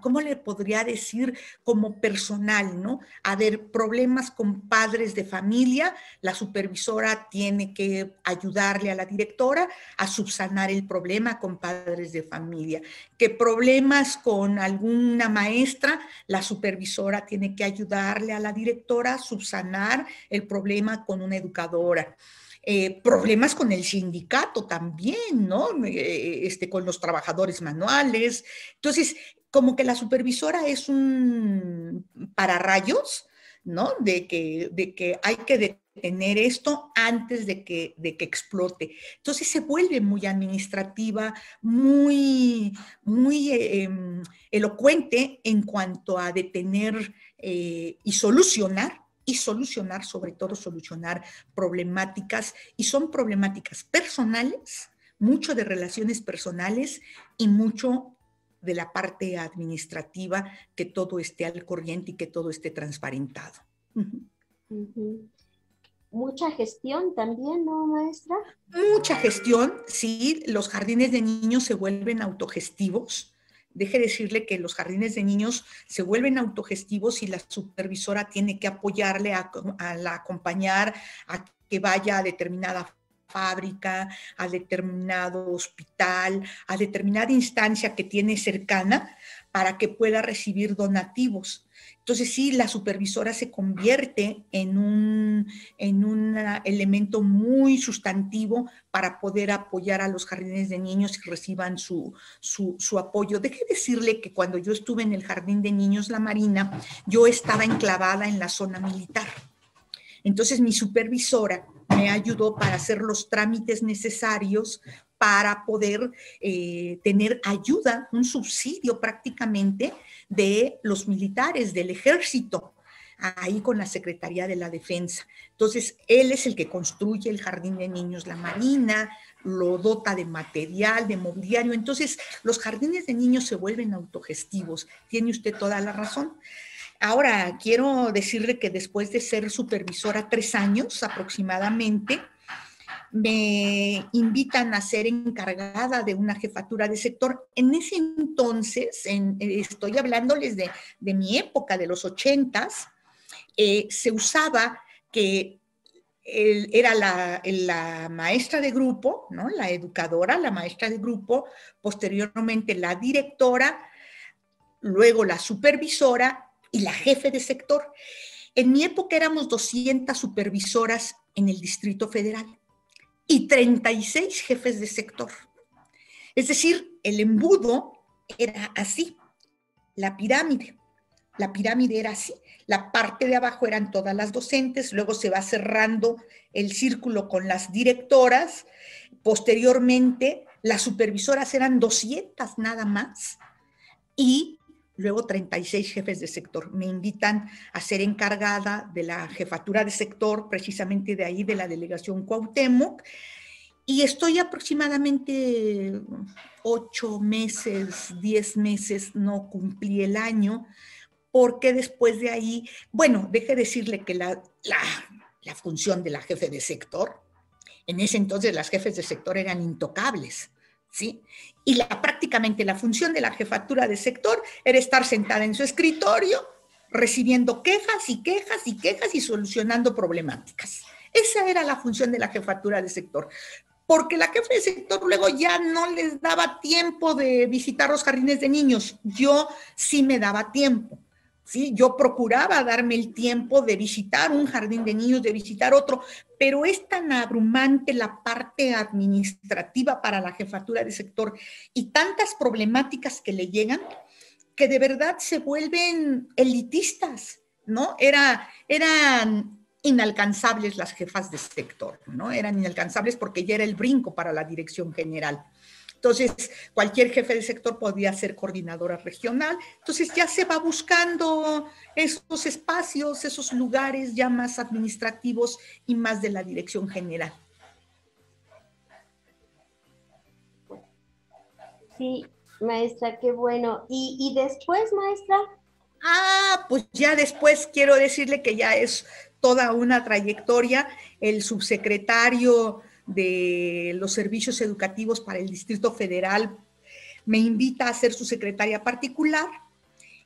¿cómo le podría decir? Como personal, ¿no? A ver, problemas con padres de familia, la supervisora tiene que ayudarle a la directora a subsanar el problema con padres de familia. Que problemas con alguna maestra, la supervisora tiene que ayudarle a la directora a subsanar el problema con una educadora. Eh, problemas con el sindicato también, ¿no? Eh, este, con los trabajadores manuales. Entonces, como que la supervisora es un pararrayos, ¿no? De que, de que hay que detener esto antes de que, de que explote. Entonces se vuelve muy administrativa, muy, muy em, elocuente en cuanto a detener eh, y solucionar y solucionar, sobre todo solucionar problemáticas, y son problemáticas personales, mucho de relaciones personales y mucho de la parte administrativa, que todo esté al corriente y que todo esté transparentado. Mucha gestión también, ¿no, maestra? Mucha gestión, sí. Los jardines de niños se vuelven autogestivos. Deje decirle que los jardines de niños se vuelven autogestivos y la supervisora tiene que apoyarle a, a la acompañar a que vaya a determinada fábrica, a determinado hospital, a determinada instancia que tiene cercana para que pueda recibir donativos. Entonces sí, la supervisora se convierte en un, en un elemento muy sustantivo para poder apoyar a los jardines de niños y reciban su, su, su, apoyo. Deje decirle que cuando yo estuve en el Jardín de Niños La Marina, yo estaba enclavada en la zona militar. Entonces mi supervisora me ayudó para hacer los trámites necesarios para poder eh, tener ayuda, un subsidio prácticamente de los militares, del ejército, ahí con la Secretaría de la Defensa. Entonces, él es el que construye el jardín de niños, la marina, lo dota de material, de mobiliario. Entonces, los jardines de niños se vuelven autogestivos. Tiene usted toda la razón. Ahora, quiero decirle que después de ser supervisora tres años aproximadamente, me invitan a ser encargada de una jefatura de sector. En ese entonces, estoy hablándoles de, mi época, de los ochentas, eh, se usaba que era la, la, maestra de grupo, ¿no? la educadora, la maestra de grupo, posteriormente la directora, luego la supervisora y la jefe de sector. En mi época éramos 200 supervisoras en el Distrito Federal y 36 jefes de sector. Es decir, el embudo era así, la pirámide. La pirámide era así. La parte de abajo eran todas las docentes, luego se va cerrando el círculo con las directoras, posteriormente las supervisoras eran 200 nada más y luego 36 jefes de sector. Me invitan a ser encargada de la jefatura de sector, precisamente de ahí, de la delegación Cuauhtémoc, y estoy aproximadamente ocho meses, diez meses, no cumplí el año, porque después de ahí, bueno, deje decirle que la, la función de la jefe de sector, en ese entonces las jefes de sector eran intocables ¿sí? Y la, prácticamente la función de la jefatura de sector era estar sentada en su escritorio recibiendo quejas y quejas y quejas y solucionando problemáticas. Esa era la función de la jefatura de sector. Porque la jefa de sector luego ya no les daba tiempo de visitar los jardines de niños. Yo sí me daba tiempo. ¿sí? Yo procuraba darme el tiempo de visitar un jardín de niños, de visitar otro, pero es tan abrumante la parte administrativa para la jefatura de sector y tantas problemáticas que le llegan que de verdad se vuelven elitistas, ¿no? Era, eran inalcanzables las jefas de sector, ¿no? Eran inalcanzables porque ya era el brinco para la dirección general. Entonces, cualquier jefe de sector podía ser coordinadora regional. Entonces, ya se va buscando esos espacios, esos lugares ya más administrativos y más de la dirección general. Sí, maestra, qué bueno. ¿Y, y después, maestra? Ah, pues ya después quiero decirle que ya es toda una trayectoria. El subsecretario de los servicios educativos para el Distrito Federal me invita a ser su secretaria particular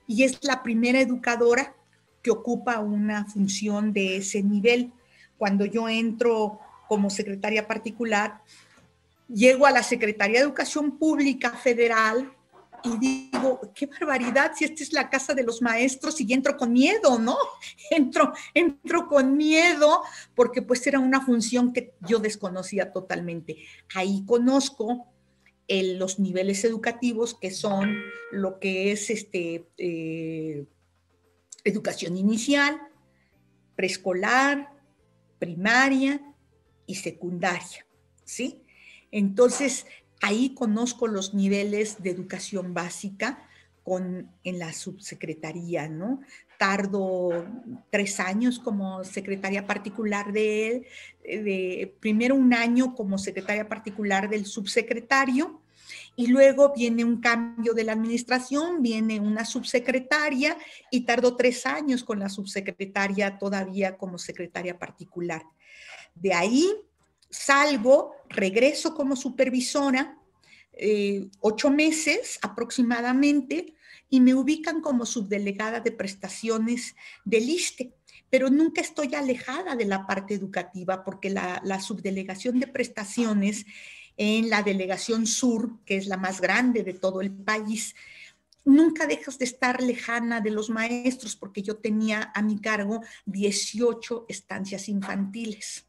y es la primera educadora que ocupa una función de ese nivel. Cuando yo entro como secretaria particular, llego a la Secretaría de Educación Pública Federal y digo, qué barbaridad, si esta es la casa de los maestros y entro con miedo, ¿no? Entro, entro con miedo porque pues era una función que yo desconocía totalmente. Ahí conozco los niveles educativos que son lo que es este, eh, educación inicial, preescolar, primaria y secundaria, ¿sí? Entonces, Ahí conozco los niveles de educación básica con, en la subsecretaría, ¿no? Tardo tres años como secretaria particular de él, de, primero un año como secretaria particular del subsecretario, y luego viene un cambio de la administración, viene una subsecretaria y tardo tres años con la subsecretaria todavía como secretaria particular. De ahí salgo, regreso como supervisora, eh, ocho meses aproximadamente, y me ubican como subdelegada de prestaciones del ISTE, pero nunca estoy alejada de la parte educativa porque la, la subdelegación de prestaciones en la delegación sur, que es la más grande de todo el país, nunca dejas de estar lejana de los maestros porque yo tenía a mi cargo 18 estancias infantiles.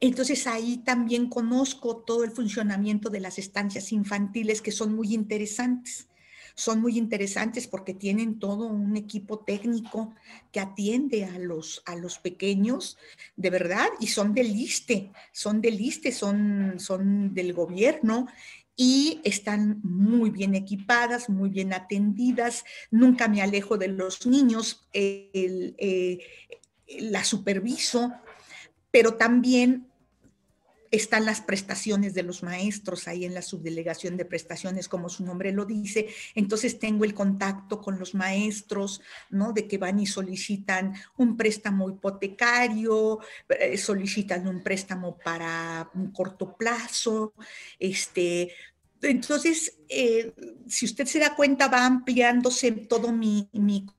Entonces ahí también conozco todo el funcionamiento de las estancias infantiles que son muy interesantes, son muy interesantes porque tienen todo un equipo técnico que atiende a los, a los pequeños, de verdad, y son del ISTE, son del ISTE, son, son del gobierno y están muy bien equipadas, muy bien atendidas. Nunca me alejo de los niños, eh, la superviso, pero también están las prestaciones de los maestros ahí en la subdelegación de prestaciones, como su nombre lo dice. Entonces tengo el contacto con los maestros, ¿no? De que van y solicitan un préstamo hipotecario, eh, solicitan un préstamo para un corto plazo, este, entonces, eh, si usted se da cuenta, va ampliándose todo mi,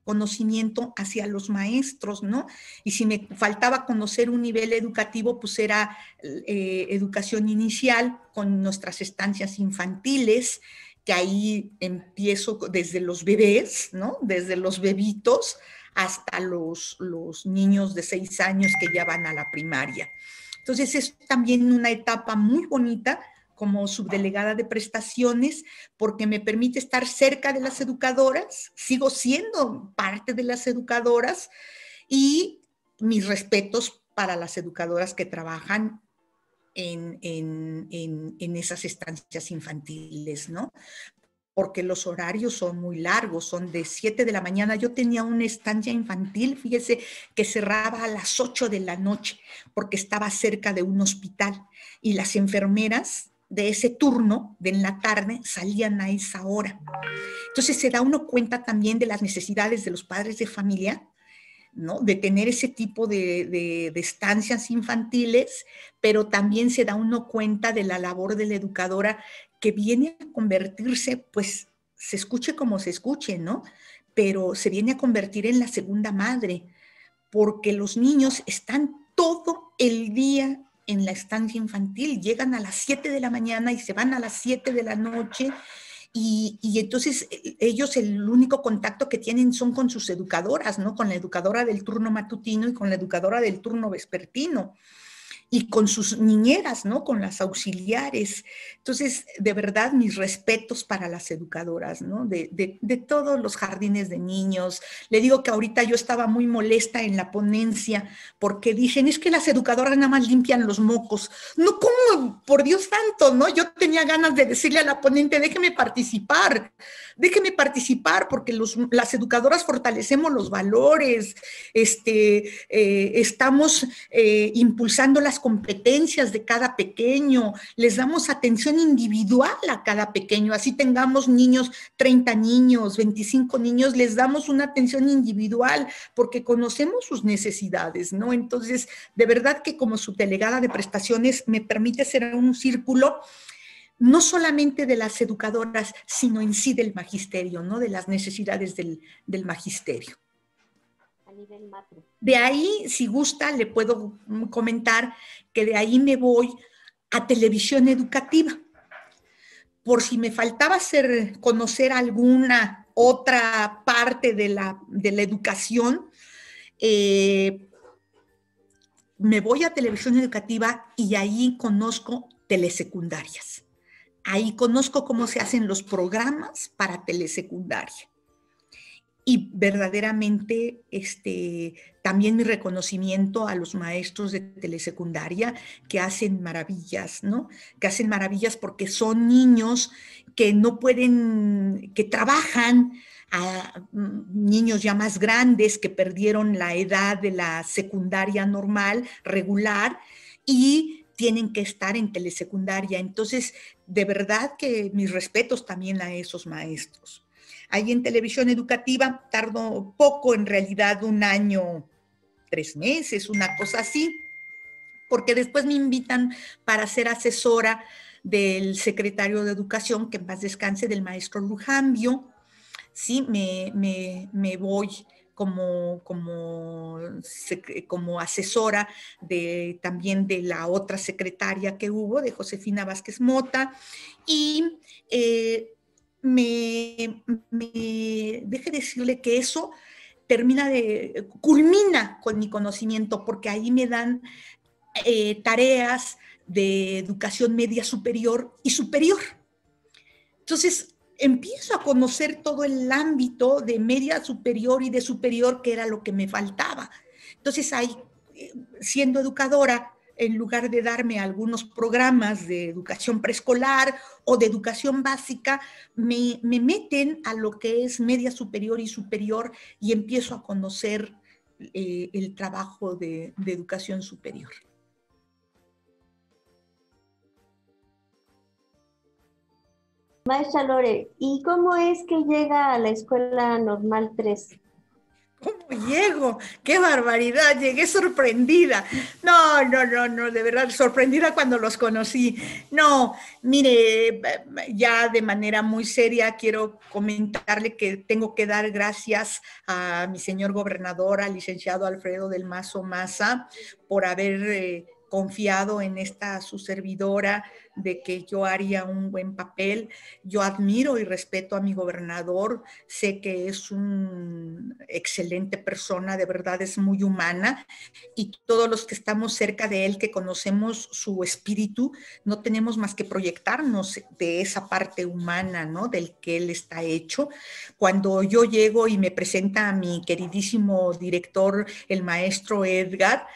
conocimiento hacia los maestros, ¿no? Y si me faltaba conocer un nivel educativo, pues era eh, educación inicial con nuestras estancias infantiles, que ahí empiezo desde los bebés, ¿no? Desde los bebitos hasta los, los niños de seis años que ya van a la primaria. Entonces, es también una etapa muy bonita como subdelegada de prestaciones porque me permite estar cerca de las educadoras, sigo siendo parte de las educadoras y mis respetos para las educadoras que trabajan en, esas estancias infantiles, ¿no? Porque los horarios son muy largos, son de 7 de la mañana. Yo tenía una estancia infantil, fíjese, que cerraba a las 8 de la noche porque estaba cerca de un hospital y las enfermeras de ese turno de en la tarde salían a esa hora. Entonces se da uno cuenta también de las necesidades de los padres de familia, ¿no? De tener ese tipo de, de, estancias infantiles, pero también se da uno cuenta de la labor de la educadora que viene a convertirse, pues se escuche como se escuche, ¿no? Pero se viene a convertir en la segunda madre, porque los niños están todo el día en la estancia infantil, llegan a las 7 de la mañana y se van a las 7 de la noche. Y, y, entonces e, ellos el único contacto que tienen son con sus educadoras, ¿no? Con la educadora del turno matutino y con la educadora del turno vespertino y con sus niñeras, ¿no? Con las auxiliares. Entonces, de verdad, mis respetos para las educadoras, ¿no? De, todos los jardines de niños. Le digo que ahorita yo estaba muy molesta en la ponencia porque dicen, es que las educadoras nada más limpian los mocos. No, ¿cómo? Por Dios santo, ¿no? Yo tenía ganas de decirle a la ponente, déjeme participar, déjeme participar porque las educadoras fortalecemos los valores, este, eh, estamos eh, impulsando las competencias de cada pequeño, les damos atención individual a cada pequeño, así tengamos niños, 30 niños, 25 niños, les damos una atención individual porque conocemos sus necesidades, ¿no? Entonces, de verdad que como subdelegada de prestaciones me permite hacer un círculo no solamente de las educadoras, sino en sí del magisterio, ¿no? De las necesidades del, del magisterio. De ahí, si gusta, le puedo comentar que de ahí me voy a televisión educativa. Por si me faltaba hacer, conocer alguna otra parte de la, de la educación, eh, me voy a televisión educativa y ahí conozco telesecundarias. Ahí conozco cómo se hacen los programas para telesecundaria y verdaderamente este, también mi reconocimiento a los maestros de telesecundaria que hacen maravillas, ¿no? Que hacen maravillas porque son niños que no pueden, que trabajan a mm, niños ya más grandes que perdieron la edad de la secundaria normal, regular, y tienen que estar en telesecundaria. Entonces, de verdad que mis respetos también a esos maestros. Ahí en televisión educativa tardo poco, en realidad un año, tres meses, una cosa así, porque después me invitan para ser asesora del secretario de Educación, que en paz descanse, del maestro Lujambio. Sí, me, me, voy como, como, como, asesora de, también de la otra secretaria que hubo, de Josefina Vázquez Mota, y eh, me, deje decirle que eso termina de, culmina con mi conocimiento, porque ahí me dan eh, tareas de educación media superior y superior. Entonces, empiezo a conocer todo el ámbito de media superior y de superior, que era lo que me faltaba. Entonces, ahí, eh, siendo educadora, en lugar de darme algunos programas de educación preescolar o de educación básica, me, meten a lo que es media superior y superior y empiezo a conocer eh, el trabajo de, de educación superior. Maestra Lore, ¿y cómo es que llega a la escuela normal 3? ¿Cómo llego? ¡Qué barbaridad! Llegué sorprendida. No, no, no, no, de verdad, sorprendida cuando los conocí. No, mire, ya de manera muy seria quiero comentarle que tengo que dar gracias a mi señor gobernador, al licenciado Alfredo del Mazo Maza, por haber... Eh, confiado en esta su servidora de que yo haría un buen papel. Yo admiro y respeto a mi gobernador, sé que es una excelente persona, de verdad es muy humana y todos los que estamos cerca de él, que conocemos su espíritu, no tenemos más que proyectarnos de esa parte humana, ¿no? Del que él está hecho. Cuando yo llego y me presenta a mi queridísimo director, el maestro Edgar,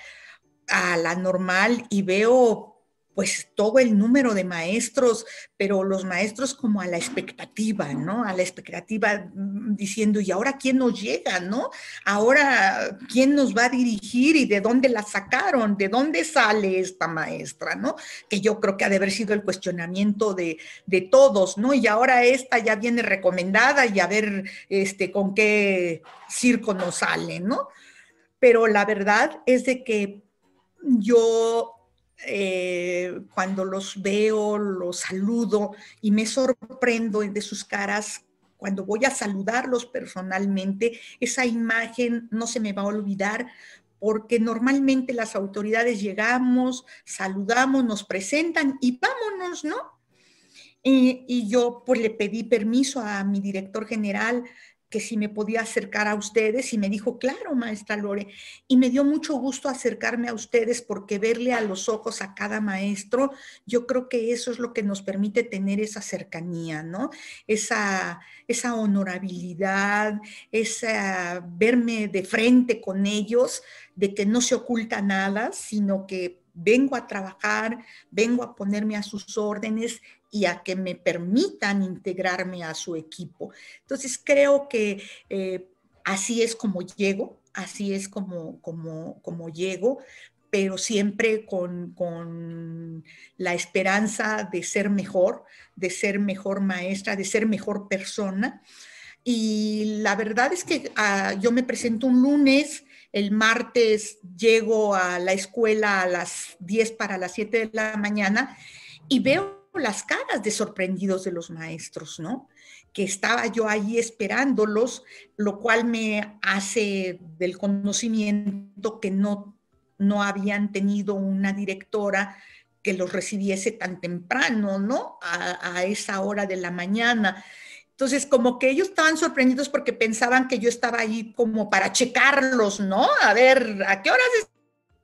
a la normal y veo pues todo el número de maestros, pero los maestros como a la expectativa, ¿no? A la expectativa mm, diciendo, ¿y ahora quién nos llega, no? Ahora, ¿quién nos va a dirigir y de dónde la sacaron? ¿De dónde sale esta maestra, no? Que yo creo que ha de haber sido el cuestionamiento de, de todos, ¿no? Y ahora esta ya viene recomendada y a ver este, con qué circo nos sale, ¿no? Pero la verdad es de que yo eh, cuando los veo, los saludo y me sorprendo de sus caras. Cuando voy a saludarlos personalmente, esa imagen no se me va a olvidar porque normalmente las autoridades llegamos, saludamos, nos presentan y vámonos, ¿no? Y, y yo pues le pedí permiso a mi director general que si me podía acercar a ustedes y me dijo, claro, maestra Lore, y me dio mucho gusto acercarme a ustedes porque verle a los ojos a cada maestro, yo creo que eso es lo que nos permite tener esa cercanía, ¿no? Esa, esa honorabilidad, esa verme de frente con ellos, de que no se oculta nada, sino que vengo a trabajar, vengo a ponerme a sus órdenes y a que me permitan integrarme a su equipo. Entonces creo que eh, así es como llego, así es como, como, como llego, pero siempre con, con, la esperanza de ser mejor, de ser mejor maestra, de ser mejor persona. Y la verdad es que ah, yo me presento un lunes, el martes llego a la escuela a las 10 para las 7 de la mañana y veo las caras de sorprendidos de los maestros, ¿no? Que estaba yo ahí esperándolos, lo cual me hace del conocimiento que no, no habían tenido una directora que los recibiese tan temprano, ¿no? A, a, esa hora de la mañana. Entonces, como que ellos estaban sorprendidos porque pensaban que yo estaba ahí como para checarlos, ¿no? A ver, ¿a qué horas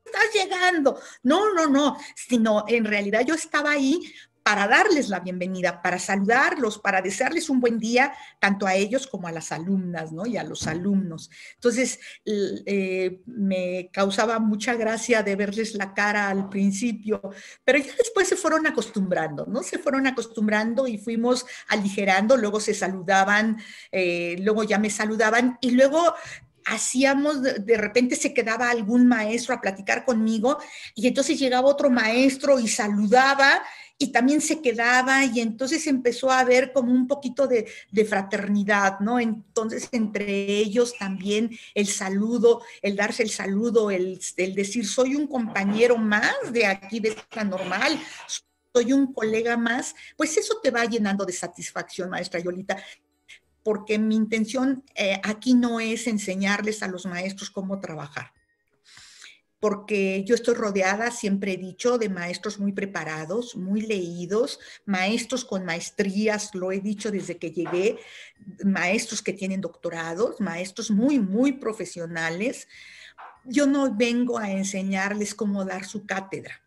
estás llegando? No, no, no, sino en realidad yo estaba ahí para darles la bienvenida, para saludarlos, para desearles un buen día, tanto a ellos como a las alumnas, ¿no? Y a los alumnos. Entonces, eh, me causaba mucha gracia de verles la cara al principio, pero ya después se fueron acostumbrando, ¿no? Se fueron acostumbrando y fuimos aligerando, luego se saludaban, eh, luego ya me saludaban y luego hacíamos, de repente se quedaba algún maestro a platicar conmigo y entonces llegaba otro maestro y saludaba y también se quedaba y entonces empezó a haber como un poquito de, fraternidad, ¿no? Entonces entre ellos también el saludo, el darse el saludo, el, decir, soy un compañero más de aquí, de esta normal, soy un colega más, pues eso te va llenando de satisfacción, maestra Yolita porque mi intención eh, aquí no es enseñarles a los maestros cómo trabajar porque yo estoy rodeada, siempre he dicho, de maestros muy preparados, muy leídos, maestros con maestrías, lo he dicho desde que llegué, maestros que tienen doctorados, maestros muy, muy profesionales. Yo no vengo a enseñarles cómo dar su cátedra.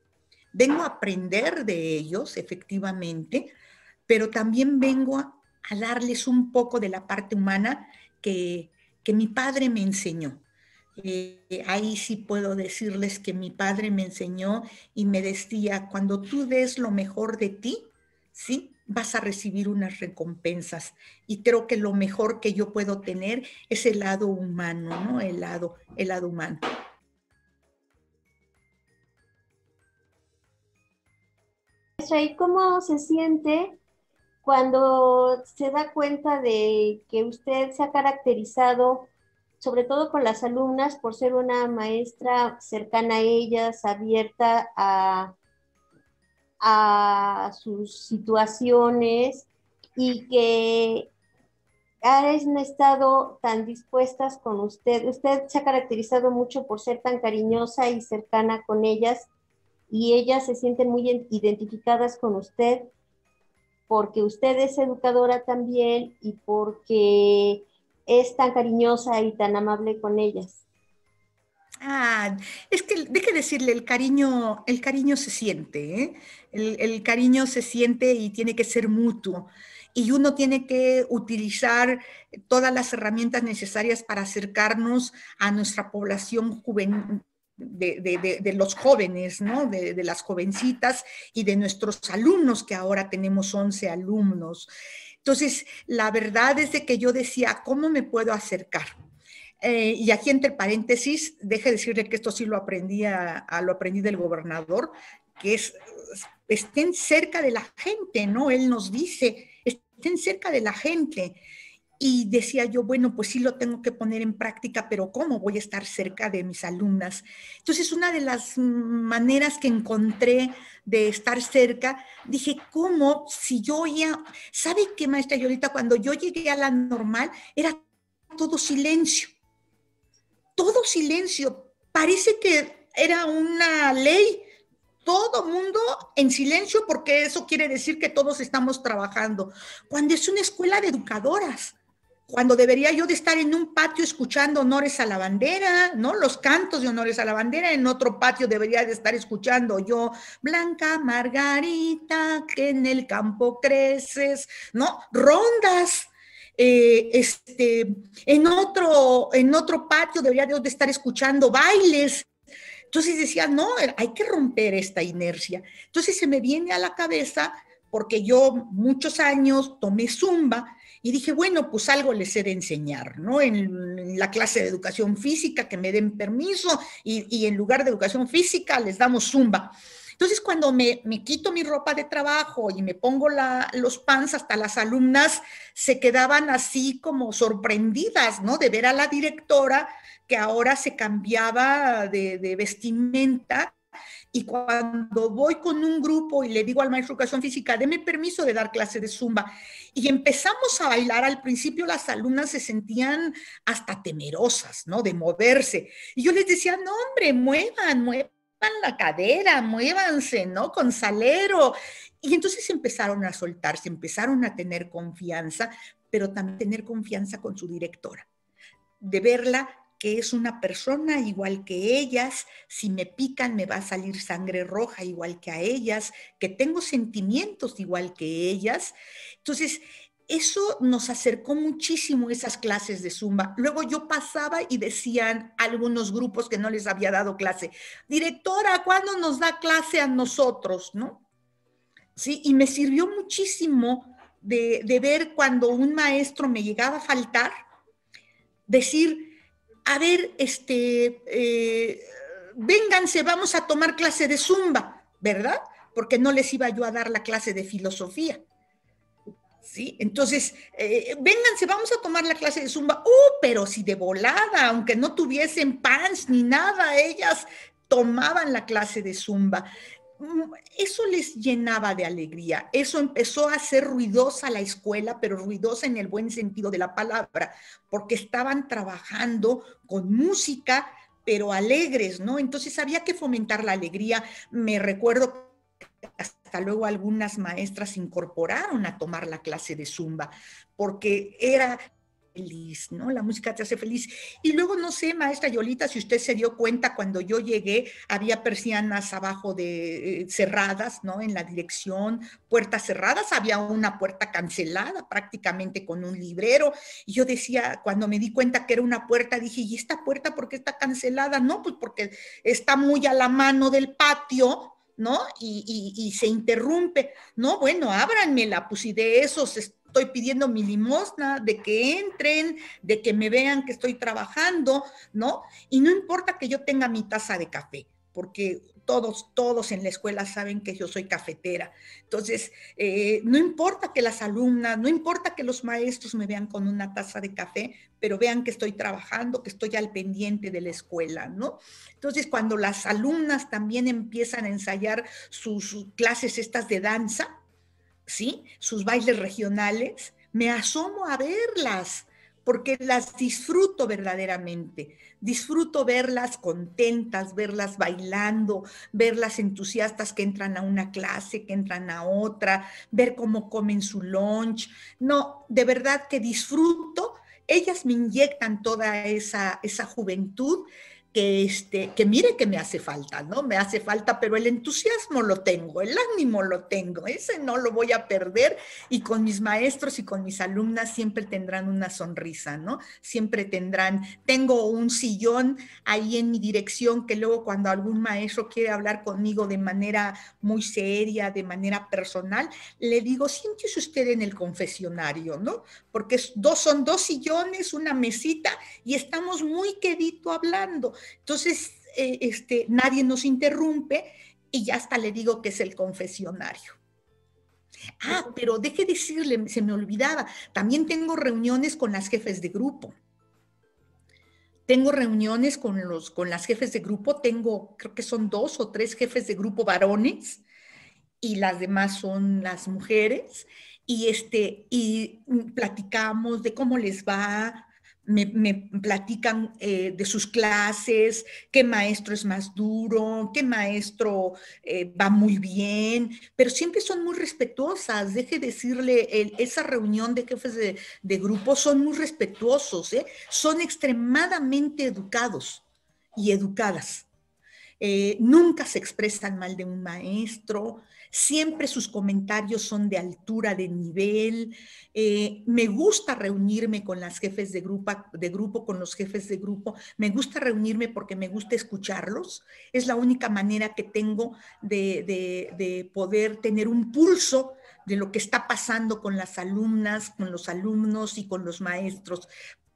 Vengo a aprender de ellos, efectivamente, pero también vengo a darles un poco de la parte humana que, que mi padre me enseñó. Eh, ahí sí puedo decirles que mi padre me enseñó y me decía, cuando tú des lo mejor de ti, ¿sí? Vas a recibir unas recompensas. Y creo que lo mejor que yo puedo tener es el lado humano, ¿no? El lado, el lado humano. ¿Y cómo se siente cuando se da cuenta de que usted se ha caracterizado sobre todo con las alumnas, por ser una maestra cercana a ellas, abierta a, a sus situaciones y que han estado tan dispuestas con usted. Usted se ha caracterizado mucho por ser tan cariñosa y cercana con ellas y ellas se sienten muy identificadas con usted porque usted es educadora también y porque es tan cariñosa y tan amable con ellas? Ah, es que deje decirle, el cariño, el cariño se siente, ¿eh? el, cariño se siente y tiene que ser mutuo. Y uno tiene que utilizar todas las herramientas necesarias para acercarnos a nuestra población juvenil, de, de, de, los jóvenes, ¿no? De, las jovencitas y de nuestros alumnos, que ahora tenemos 11 alumnos. Entonces, la verdad es de que yo decía, ¿cómo me puedo acercar? Eh, y aquí entre paréntesis, deje decirle que esto sí lo aprendí, a, lo aprendí del gobernador, que es, estén cerca de la gente, ¿no? Él nos dice, estén cerca de la gente. Y decía yo, bueno, pues sí lo tengo que poner en práctica, pero ¿cómo voy a estar cerca de mis alumnas? Entonces, una de las maneras que encontré de estar cerca, dije, ¿cómo? Si yo ya, ¿sabe qué, maestra Yolita? Cuando yo llegué a la normal, era todo silencio, todo silencio. Parece que era una ley, todo mundo en silencio porque eso quiere decir que todos estamos trabajando. Cuando es una escuela de educadoras, cuando debería yo de estar en un patio escuchando honores a la bandera, ¿no? Los cantos de honores a la bandera, en otro patio debería de estar escuchando yo, Blanca Margarita, que en el campo creces, ¿no? Rondas. Eh, este, en, otro, en otro patio debería de estar escuchando bailes. Entonces decía, no, hay que romper esta inercia. Entonces se me viene a la cabeza, porque yo muchos años tomé zumba, y dije, bueno, pues algo les he de enseñar, ¿no? En, la clase de educación física, que me den permiso, y, en lugar de educación física les damos zumba. Entonces, cuando me, quito mi ropa de trabajo y me pongo la, los pants, hasta las alumnas se quedaban así como sorprendidas, ¿no? De ver a la directora que ahora se cambiaba de, de vestimenta y cuando voy con un grupo y le digo al maestro de educación física, deme permiso de dar clase de zumba, y empezamos a bailar, al principio las alumnas se sentían hasta temerosas, ¿no? De moverse. Y yo les decía, no, hombre, muevan, muevan la cadera, muévanse, ¿no? Con salero. Y entonces empezaron a soltarse, empezaron a tener confianza, pero también tener confianza con su directora, de verla que es una persona igual que ellas, si me pican me va a salir sangre roja igual que a ellas, que tengo sentimientos igual que ellas. Entonces, eso nos acercó muchísimo esas clases de zumba. Luego yo pasaba y decían algunos grupos que no les había dado clase, directora, ¿cuándo nos da clase a nosotros? ¿No? Sí, y me sirvió muchísimo de, de ver cuando un maestro me llegaba a faltar, decir, a ver, este, eh, vénganse, vamos a tomar clase de zumba, ¿verdad? Porque no les iba yo a dar la clase de filosofía. ¿Sí? Entonces, eh, vénganse, vamos a tomar la clase de zumba. ¡Uh! Pero si de volada, aunque no tuviesen pants ni nada, ellas tomaban la clase de zumba. Mm, eso les llenaba de alegría. Eso empezó a ser ruidosa la escuela, pero ruidosa en el buen sentido de la palabra, porque estaban trabajando con música, pero alegres, ¿no? Entonces había que fomentar la alegría. Me recuerdo hasta luego algunas maestras incorporaron a tomar la clase de zumba, porque era feliz, ¿no? La música te hace feliz. Y luego, no sé, maestra Yolita, si usted se dio cuenta, cuando yo llegué, había persianas abajo de eh, cerradas, ¿no? En la dirección, puertas cerradas, había una puerta cancelada prácticamente con un librero. Y yo decía, cuando me di cuenta que era una puerta, dije, ¿y esta puerta por qué está cancelada? No, pues porque está muy a la mano del patio, ¿no? Y, y, se interrumpe. No, bueno, ábranmela, pues y de esos estoy pidiendo mi limosna, de que entren, de que me vean que estoy trabajando, ¿no? Y no importa que yo tenga mi taza de café, porque todos, todos en la escuela saben que yo soy cafetera. Entonces, eh, no importa que las alumnas, no importa que los maestros me vean con una taza de café, pero vean que estoy trabajando, que estoy al pendiente de la escuela, ¿no? Entonces, cuando las alumnas también empiezan a ensayar sus clases estas de danza, ¿sí? Sus bailes regionales, me asomo a verlas porque las disfruto verdaderamente. Disfruto verlas contentas, verlas bailando, verlas entusiastas que entran a una clase, que entran a otra, ver cómo comen su lunch. No, de verdad que disfruto. Ellas me inyectan toda esa, esa juventud que, este, que mire que me hace falta, ¿no? Me hace falta, pero el entusiasmo lo tengo, el ánimo lo tengo, ese no lo voy a perder y con mis maestros y con mis alumnas siempre tendrán una sonrisa, ¿no? Siempre tendrán, tengo un sillón ahí en mi dirección que luego cuando algún maestro quiere hablar conmigo de manera muy seria, de manera personal, le digo, siéntese usted en el confesionario, ¿no? Porque dos, son dos sillones, una mesita y estamos muy quedito hablando. Entonces, eh, este, nadie nos interrumpe y ya hasta le digo que es el confesionario. Ah, pero deje decirle, se me olvidaba, también tengo reuniones con las jefes de grupo. Tengo reuniones con, los, con las jefes de grupo, tengo, creo que son dos o tres jefes de grupo varones y las demás son las mujeres. Y, este, y platicamos de cómo les va, me, platican eh, de sus clases, qué maestro es más duro, qué maestro eh, va muy bien, pero siempre son muy respetuosas. Deje decirle, esa reunión de jefes de, grupo son muy respetuosos, ¿eh? son extremadamente educados y educadas. nunca se expresan mal de un maestro, Siempre sus comentarios son de altura de nivel. Eh, me gusta reunirme con las jefes de grupo, de grupo, con los jefes de grupo. Me gusta reunirme porque me gusta escucharlos. Es la única manera que tengo de, de poder tener un pulso de lo que está pasando con las alumnas, con los alumnos y con los maestros.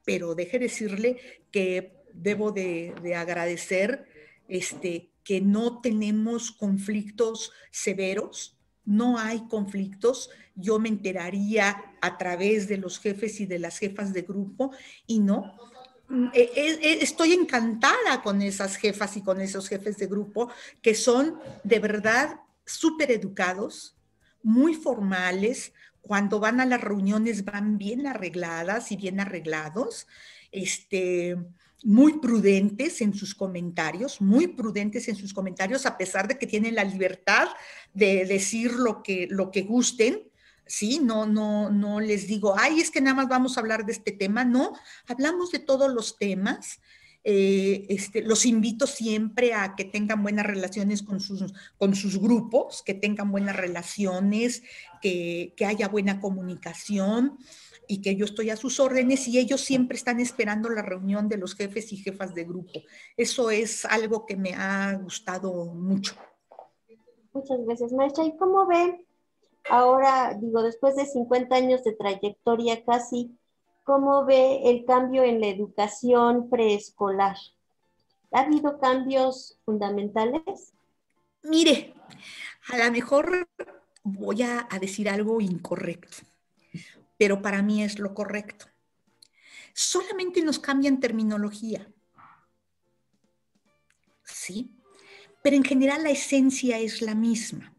Pero deje decirle que debo de, de agradecer este, que no tenemos conflictos severos, no hay conflictos. Yo me enteraría a través de los jefes y de las jefas de grupo y no. E, e, e, estoy encantada con esas jefas y con esos jefes de grupo que son de verdad súper educados, muy formales. Cuando van a las reuniones van bien arregladas y bien arreglados. Este, muy prudentes en sus comentarios, muy prudentes en sus comentarios, a pesar de que tienen la libertad de decir lo que, lo que gusten, ¿sí? No, no, no les digo, ay, es que nada más vamos a hablar de este tema, no, hablamos de todos los temas. Eh, este, los invito siempre a que tengan buenas relaciones con sus, con sus grupos, que tengan buenas relaciones, que, que haya buena comunicación y que yo estoy a sus órdenes y ellos siempre están esperando la reunión de los jefes y jefas de grupo. Eso es algo que me ha gustado mucho. Muchas gracias, maestra. ¿Y cómo ve ahora, digo, después de 50 años de trayectoria casi, cómo ve el cambio en la educación preescolar? ¿Ha habido cambios fundamentales? Mire, a lo mejor voy a, a decir algo incorrecto pero para mí es lo correcto. Solamente nos cambian terminología. ¿Sí? Pero en general la esencia es la misma.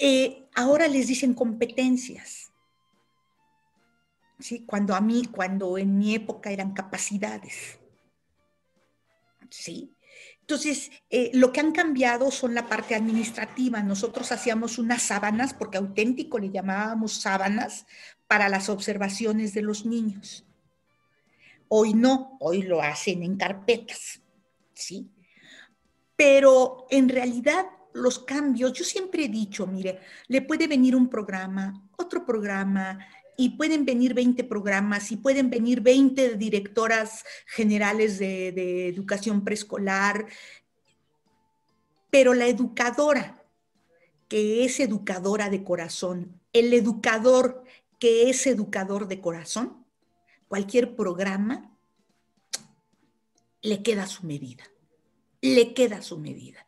Eh, ahora les dicen competencias. ¿Sí? Cuando a mí, cuando en mi época eran capacidades. ¿Sí? Entonces, eh, lo que han cambiado son la parte administrativa. Nosotros hacíamos unas sábanas, porque auténtico le llamábamos sábanas, para las observaciones de los niños. Hoy no, hoy lo hacen en carpetas, ¿sí? Pero en realidad los cambios, yo siempre he dicho, mire, le puede venir un programa, otro programa, y pueden venir 20 programas, y pueden venir 20 directoras generales de, de educación preescolar, pero la educadora, que es educadora de corazón, el educador que es educador de corazón, cualquier programa le queda su medida, le queda su medida.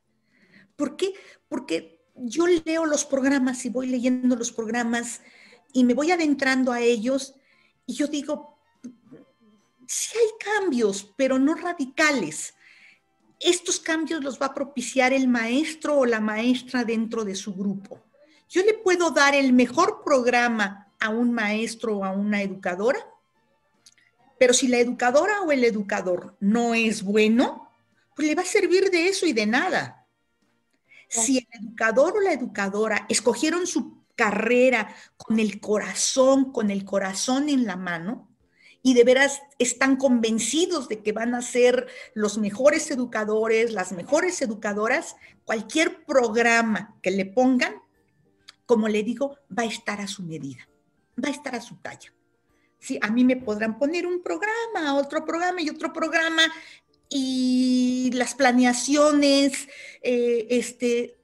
¿Por qué? Porque yo leo los programas y voy leyendo los programas y me voy adentrando a ellos y yo digo, sí hay cambios, pero no radicales. Estos cambios los va a propiciar el maestro o la maestra dentro de su grupo. Yo le puedo dar el mejor programa a un maestro o a una educadora, pero si la educadora o el educador no es bueno, pues le va a servir de eso y de nada. Si el educador o la educadora escogieron su carrera con el corazón, con el corazón en la mano, y de veras están convencidos de que van a ser los mejores educadores, las mejores educadoras, cualquier programa que le pongan como le digo, va a estar a su medida, va a estar a su talla. Sí, a mí me podrán poner un programa, otro programa y otro programa, y las planeaciones, eh, este,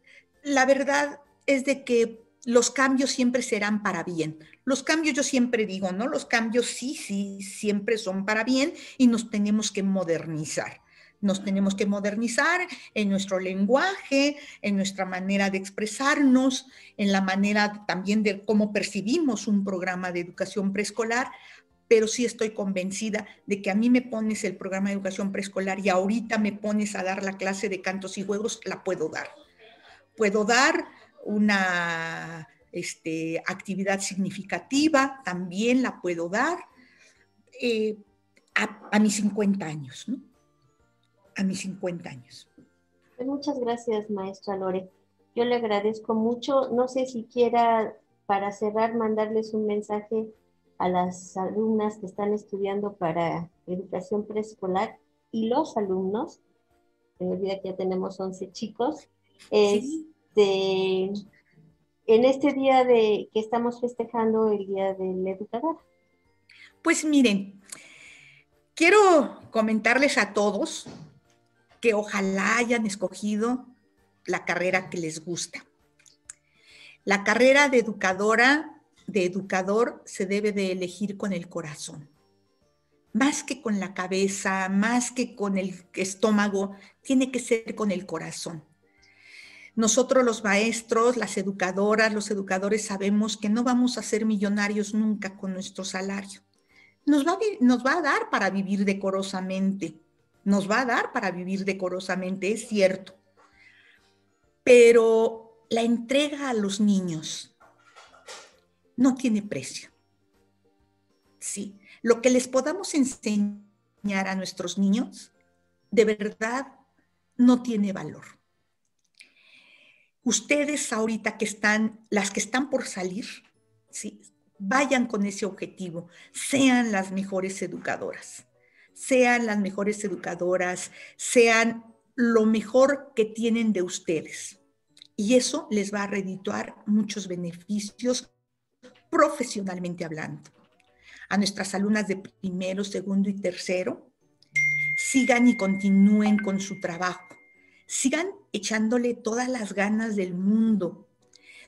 la verdad es de que los cambios siempre serán para bien. Los cambios, yo siempre digo, ¿no? Los cambios sí, sí, siempre son para bien y nos tenemos que modernizar. Nos tenemos que modernizar en nuestro lenguaje, en nuestra manera de expresarnos, en la manera también de cómo percibimos un programa de educación preescolar, pero sí estoy convencida de que a mí me pones el programa de educación preescolar y ahorita me pones a dar la clase de cantos y juegos, la puedo dar. Puedo dar una este, actividad significativa, también la puedo dar eh, a, a mis 50 años, ¿no? a mis 50 años. Pues muchas gracias, maestra Lore. Yo le agradezco mucho. No sé si quiera, para cerrar, mandarles un mensaje a las alumnas que están estudiando para educación preescolar y los alumnos. Se me olvida que ya tenemos 11 chicos. Este, en este día de que estamos festejando el Día del Educador. Pues miren, quiero comentarles a todos que ojalá hayan escogido la carrera que les gusta. La carrera de educadora, de educador, se debe de elegir con el corazón. Más que con la cabeza, más que con el estómago, tiene que ser con el corazón. Nosotros los maestros, las educadoras, los educadores sabemos que no vamos a ser millonarios nunca con nuestro salario. Nos va, a dar para vivir decorosamente, nos va a dar para vivir decorosamente, es cierto. Pero la entrega a los niños no tiene precio. Sí, lo que les podamos enseñar a nuestros niños, de verdad, no tiene valor. Ustedes ahorita que están, las que están por salir, ¿sí? vayan con ese objetivo, sean las mejores educadoras sean las mejores educadoras, sean lo mejor que tienen de ustedes. Y eso les va a redituar muchos beneficios profesionalmente hablando. A nuestras alumnas de primero, segundo y tercero, sigan y continúen con su trabajo. Sigan echándole todas las ganas del mundo.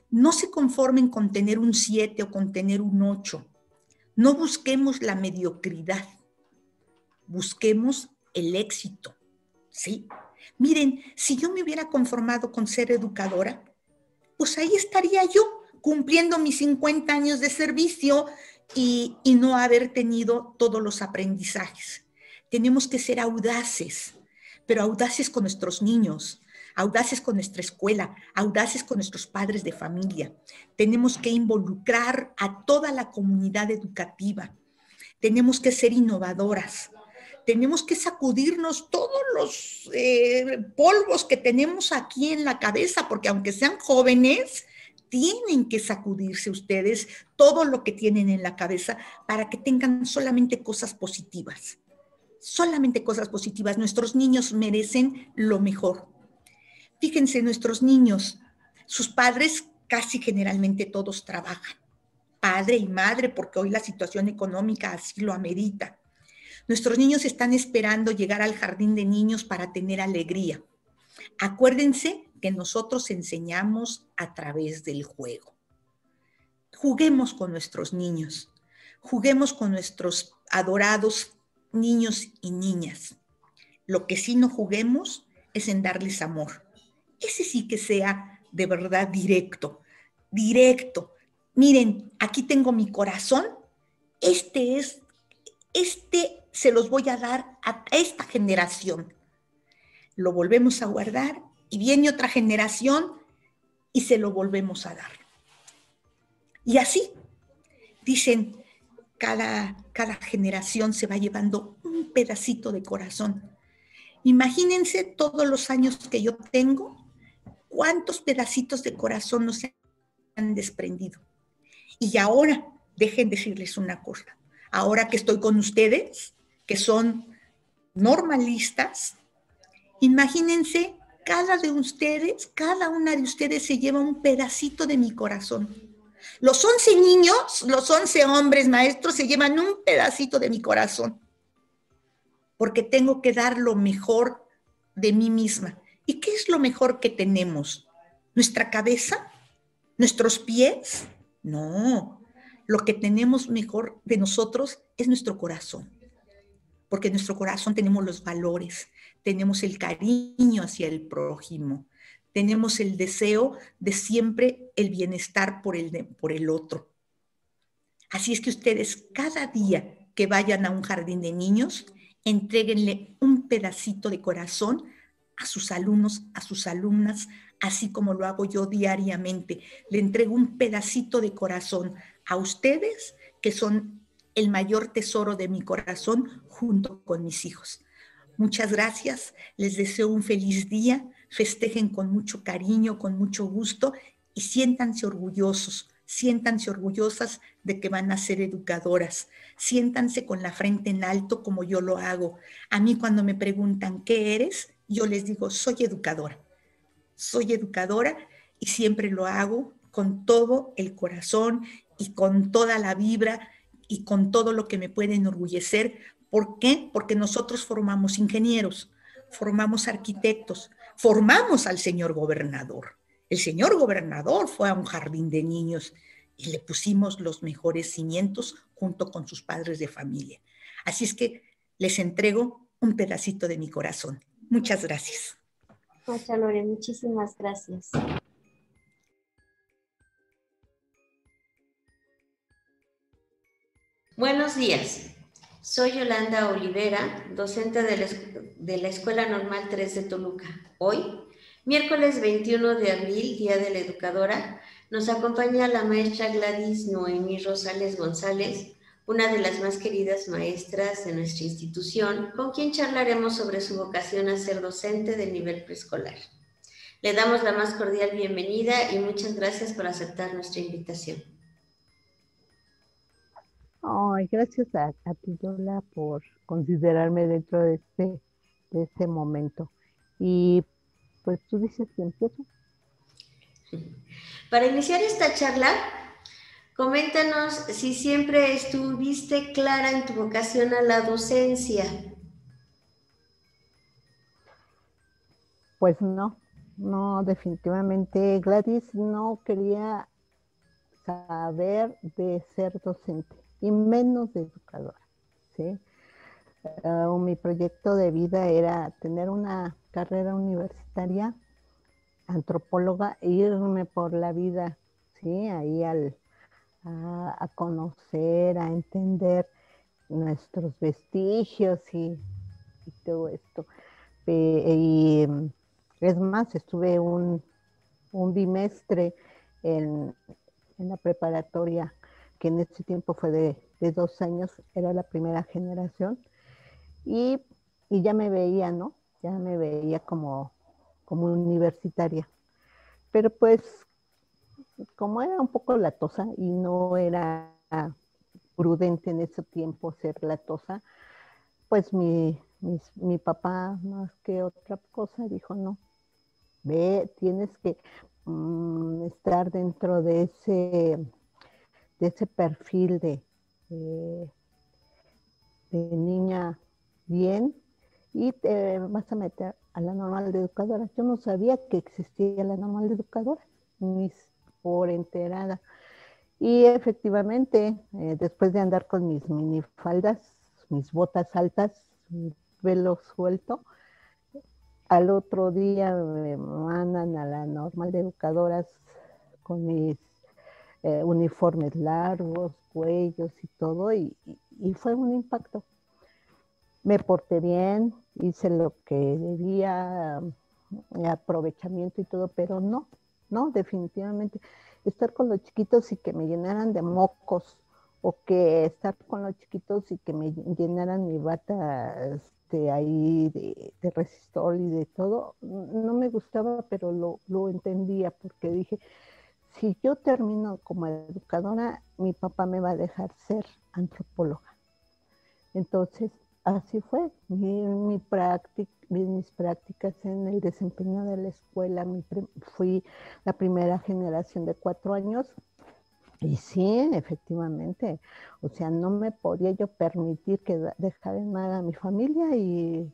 No se conformen con tener un 7 o con tener un 8. No busquemos la mediocridad busquemos el éxito, ¿sí? Miren, si yo me hubiera conformado con ser educadora, pues ahí estaría yo cumpliendo mis 50 años de servicio y, y no haber tenido todos los aprendizajes. Tenemos que ser audaces, pero audaces con nuestros niños, audaces con nuestra escuela, audaces con nuestros padres de familia. Tenemos que involucrar a toda la comunidad educativa. Tenemos que ser innovadoras tenemos que sacudirnos todos los eh, polvos que tenemos aquí en la cabeza, porque aunque sean jóvenes, tienen que sacudirse ustedes todo lo que tienen en la cabeza para que tengan solamente cosas positivas. Solamente cosas positivas. Nuestros niños merecen lo mejor. Fíjense, nuestros niños, sus padres casi generalmente todos trabajan. Padre y madre, porque hoy la situación económica así lo amerita. Nuestros niños están esperando llegar al jardín de niños para tener alegría. Acuérdense que nosotros enseñamos a través del juego. Juguemos con nuestros niños, juguemos con nuestros adorados niños y niñas. Lo que sí no juguemos es en darles amor. Ese sí que sea de verdad directo, directo. Miren, aquí tengo mi corazón. Este es, este se los voy a dar a esta generación. Lo volvemos a guardar y viene otra generación y se lo volvemos a dar. Y así, dicen, cada, cada generación se va llevando un pedacito de corazón. Imagínense todos los años que yo tengo, cuántos pedacitos de corazón nos han desprendido. Y ahora, dejen decirles una cosa, ahora que estoy con ustedes, que son normalistas, imagínense cada de ustedes, cada una de ustedes se lleva un pedacito de mi corazón. Los once niños, los once hombres maestros se llevan un pedacito de mi corazón, porque tengo que dar lo mejor de mí misma. ¿Y qué es lo mejor que tenemos? ¿Nuestra cabeza? ¿Nuestros pies? No, lo que tenemos mejor de nosotros es nuestro corazón, porque en nuestro corazón tenemos los valores, tenemos el cariño hacia el prójimo, tenemos el deseo de siempre el bienestar por el, por el otro. Así es que ustedes cada día que vayan a un jardín de niños, entreguenle un pedacito de corazón a sus alumnos, a sus alumnas, así como lo hago yo diariamente. Le entrego un pedacito de corazón a ustedes, que son el mayor tesoro de mi corazón, junto con mis hijos. Muchas gracias, les deseo un feliz día, festejen con mucho cariño, con mucho gusto y siéntanse orgullosos, siéntanse orgullosas de que van a ser educadoras, siéntanse con la frente en alto como yo lo hago. A mí cuando me preguntan, ¿qué eres? Yo les digo, soy educadora, soy educadora y siempre lo hago con todo el corazón y con toda la vibra y con todo lo que me puede enorgullecer ¿Por qué? Porque nosotros formamos ingenieros, formamos arquitectos, formamos al señor gobernador. El señor gobernador fue a un jardín de niños y le pusimos los mejores cimientos junto con sus padres de familia. Así es que les entrego un pedacito de mi corazón. Muchas gracias. Muchas, Lore, muchísimas gracias. Buenos días. Soy Yolanda Olivera, docente de la, Escuela Normal 3 de Toluca. Hoy, miércoles 21 de abril, Día de la Educadora, nos acompaña la maestra Gladys Noemí Rosales González, una de las más queridas maestras de nuestra institución, con quien charlaremos sobre su vocación a ser docente de nivel preescolar. Le damos la más cordial bienvenida y muchas gracias por aceptar nuestra invitación. Ay, gracias a, ti, Yola, por considerarme dentro de este, de este momento. Y pues tú dices que empiezo. Para iniciar esta charla, coméntanos si siempre estuviste clara en tu vocación a la docencia. Pues no, no, definitivamente Gladys no quería saber de ser docente y menos de educadora. ¿sí? Ah, mi proyecto de vida era tener una carrera universitaria, antropóloga, e irme por la vida, ¿sí? ahí al, a, conocer, a entender nuestros vestigios y, todo esto. y es más, estuve un, bimestre en, en la preparatoria que en ese tiempo fue de, dos años, era la primera generación, y, ya me veía, ¿no? Ya me veía como, como universitaria. Pero pues como era un poco latosa y no era prudente en ese tiempo ser latosa, pues mi, mi papá, más que otra cosa, dijo, no, ve, tienes que mm, estar dentro de ese, de ese perfil de, de, niña bien y te vas a meter a la normal de educadora. Yo no sabía que existía la normal de educadora, ni por enterada. Y efectivamente, eh, después de andar con mis minifaldas, mis botas altas, mi velo suelto, al otro día me mandan a la normal de educadoras con mis eh, uniformes largos, cuellos y todo, y, fue un impacto. Me porté bien, hice lo que debía, eh, aprovechamiento y todo, pero no, no, definitivamente. Estar con los chiquitos y que me llenaran de mocos, o que estar con los chiquitos y que me llenaran mi bata este, ahí de, de, resistor y de todo, no me gustaba, pero lo, lo entendía porque dije, si yo termino como educadora, mi papá me va a dejar ser antropóloga. Entonces, así fue. Mi, mi práctica, mis prácticas en el desempeño de la escuela, fui la primera generación de cuatro años y sí, efectivamente, o sea, no me podía yo permitir que dejar en mal a mi familia y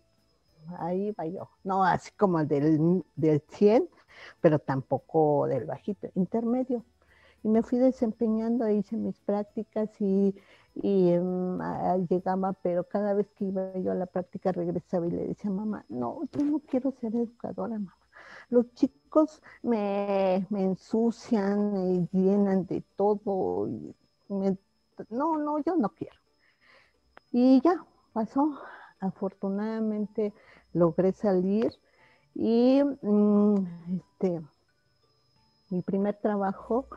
ahí va yo. No así como del, del 100, pero tampoco del bajito, intermedio. Y me fui desempeñando, hice mis prácticas y, y um, llegaba, pero cada vez que iba yo a la práctica regresaba y le decía, mamá, no, yo no quiero ser educadora, mamá los chicos me, ensucian, me llenan de todo. no, no, yo no quiero. Y ya, pasó. Afortunadamente logré salir y mm, este, mi primer trabajo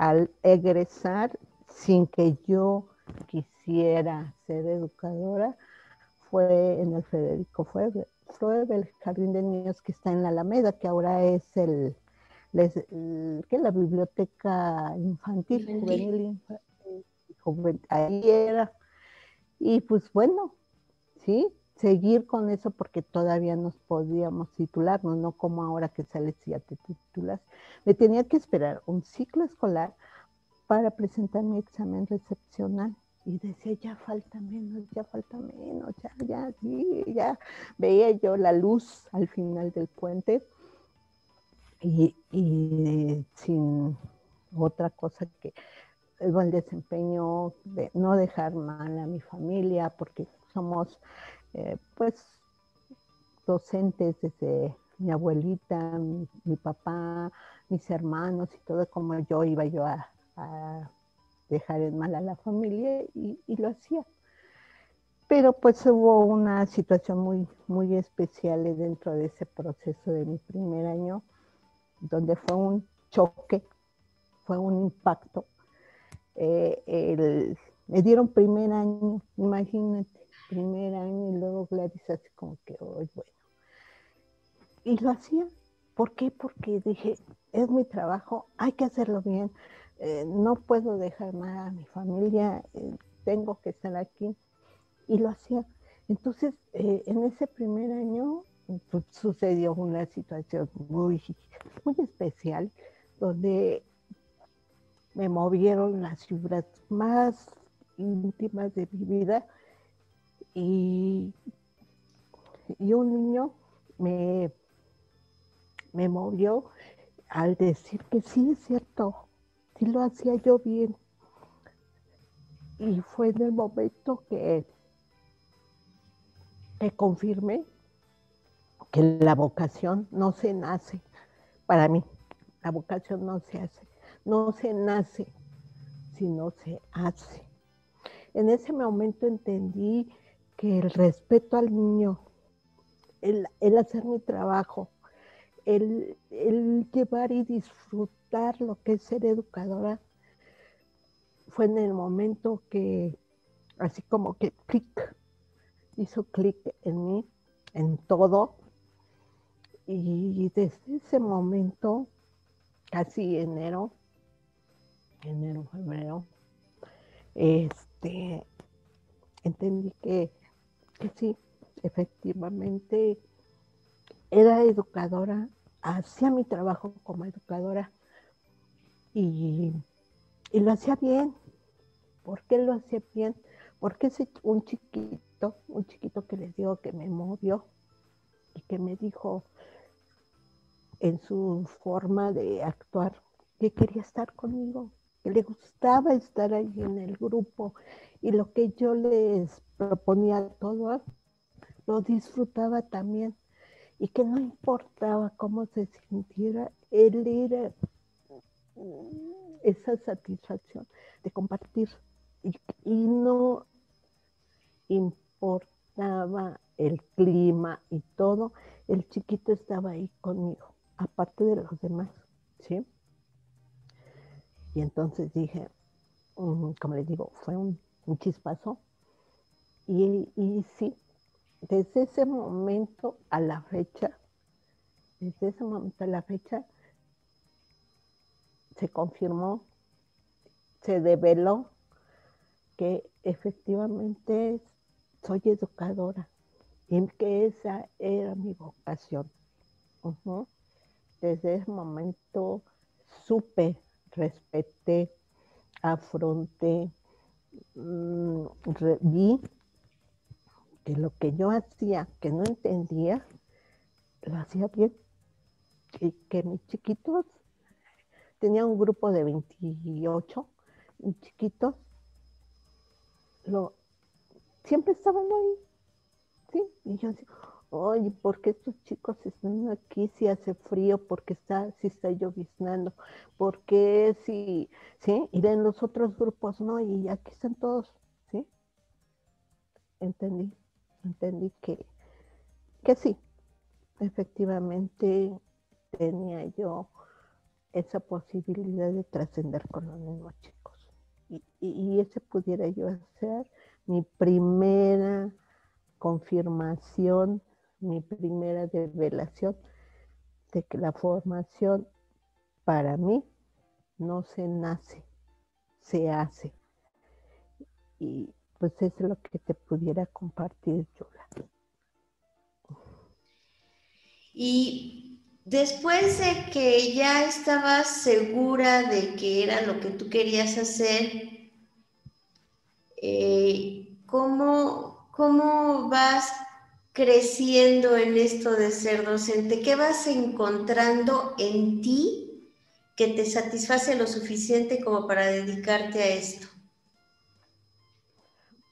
al egresar sin que yo quisiera ser educadora fue en el Federico Fueble el Jardín de Niños que está en la Alameda, que ahora es el, que la biblioteca infantil, juvenil, ahí era. Y pues bueno, sí, seguir con eso porque todavía nos podíamos titularnos, no como ahora que sales y ya te titulas. Me tenía que esperar un ciclo escolar para presentar mi examen recepcional y decía, ya falta menos, ya falta menos, ya, ya, sí, ya. Veía yo la luz al final del puente y, sin otra cosa que el desempeño de no dejar mal a mi familia, porque somos, eh, pues, docentes desde mi abuelita, mi, papá, mis hermanos y todo, como yo iba yo a dejar en mal a la familia y, lo hacía. Pero pues hubo una situación muy, muy especial dentro de ese proceso de mi primer año, donde fue un choque, fue un impacto. Eh, me dieron primer año, imagínate, primer año y luego Gladys así como que, hoy bueno. Y lo hacía. ¿Por qué? Porque dije, es mi trabajo, hay que hacerlo bien. Eh, no puedo dejar mal a mi familia, eh, tengo que estar aquí. Y lo hacía. Entonces, eh, en ese primer año pues, sucedió una situación muy, muy especial, donde me movieron las fibras más íntimas de mi vida y, y un niño me, me movió al decir que sí es cierto, y lo hacía yo bien. Y fue en el momento que, que confirmé que la vocación no se nace para mí. La vocación no se hace, no se nace, sino se hace. En ese momento entendí que el respeto al niño, el, hacer mi trabajo, el, el llevar y disfrutar lo que es ser educadora fue en el momento que, así como que clic, hizo clic en mí, en todo. Y desde ese momento, casi enero, enero, febrero, este, entendí que, que sí, efectivamente era educadora, hacía mi trabajo como educadora y, y lo hacía bien. ¿Por qué lo hacía bien? Porque ese un chiquito, un chiquito que les digo que me movió y que me dijo en su forma de actuar que quería estar conmigo, que le gustaba estar ahí en el grupo y lo que yo les proponía a todos, lo disfrutaba también y que no importaba cómo se sintiera, él era esa satisfacción de compartir y, no importaba el clima y todo, el chiquito estaba ahí conmigo, aparte de los demás, ¿sí? Y entonces dije, mm, como les digo, fue un, chispazo. Y, y sí, desde ese momento a la fecha, desde ese momento a la fecha, se confirmó, se develó que efectivamente soy educadora y que esa era mi vocación. Desde ese momento supe, respeté, afronté, mm, vi que lo que yo hacía, que no entendía, lo hacía bien. Y que mis chiquitos, tenía un grupo de 28, mis chiquitos, lo, siempre estaban ahí. ¿sí? Y yo decía, oye, ¿por qué estos chicos están aquí si hace frío? porque está, si está lloviznando? ¿Por qué si, sí? Y en los otros grupos no, y aquí están todos, ¿sí? Entendí entendí que, que sí, efectivamente tenía yo esa posibilidad de trascender con los mismos chicos. Y, y, ese pudiera yo hacer mi primera confirmación, mi primera revelación de que la formación para mí no se nace, se hace. Y, pues es lo que te pudiera compartir, Yola. Y después de que ya estabas segura de que era lo que tú querías hacer, eh, ¿cómo, ¿cómo vas creciendo en esto de ser docente? ¿Qué vas encontrando en ti que te satisface lo suficiente como para dedicarte a esto?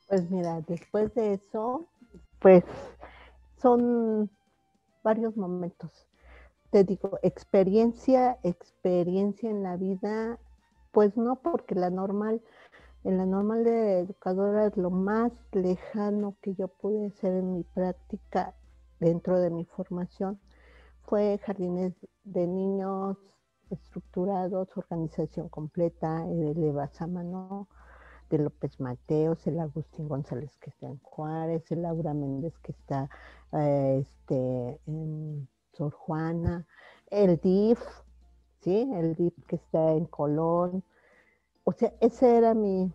Pues mira, después de eso, pues son varios momentos. Te digo, experiencia, experiencia en la vida, pues no, porque la normal, en la normal de educadora lo más lejano que yo pude hacer en mi práctica dentro de mi formación. Fue jardines de niños estructurados, organización completa, el Basámano, de López Mateos, el Agustín González que está en Juárez, el Laura Méndez que está eh, este, en Sor Juana, el DIF, ¿sí? El DIF que está en Colón. O sea, ese era mi,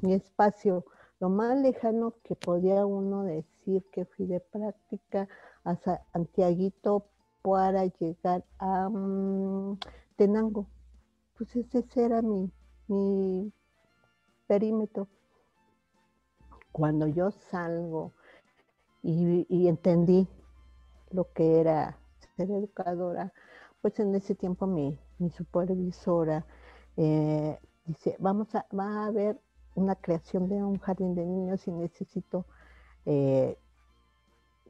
espacio, lo más lejano que podía uno decir que fui de práctica hasta Antiaguito para llegar a mm, Tenango. Pues ese era mi, mi perímetro. Cuando yo salgo y, entendí lo que era ser educadora, pues en ese tiempo mi, supervisora eh, dice, vamos a, va a haber una creación de un jardín de niños y necesito eh,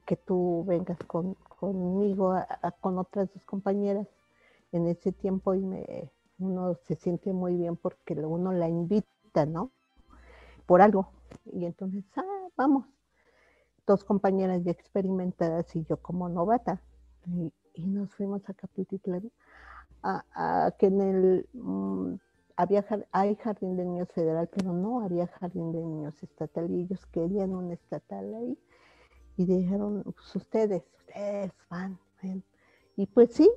que tú vengas conmigo, con otras dos compañeras en ese tiempo y me, uno se siente muy bien porque uno la invita ¿no? Por algo. Y entonces, ah, vamos. Dos compañeras ya experimentadas y yo como novata. Y, nos fuimos a Capititlán, a, que en el, mm, había, hay jardín de niños federal, pero no había jardín de niños estatal y ellos querían un estatal ahí. Y dijeron, pues ustedes, ustedes van, Y pues sí,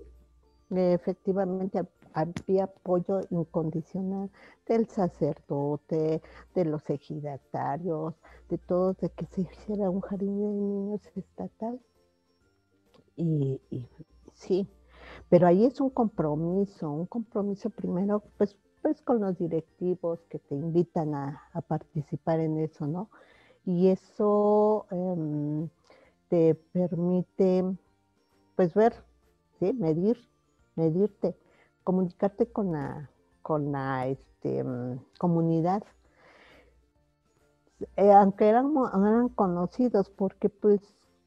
efectivamente había apoyo incondicional del sacerdote, de los ejidatarios, de todos, de que se hiciera un jardín de niños estatal. Y, sí, pero ahí es un compromiso, un compromiso primero, pues, pues con los directivos que te invitan a, participar en eso, ¿no? Y eso em, te permite, pues, ver, ¿sí? Medir, medirte, comunicarte con la, con la este, mm, comunidad. Eh, aunque eran, eran conocidos, porque pues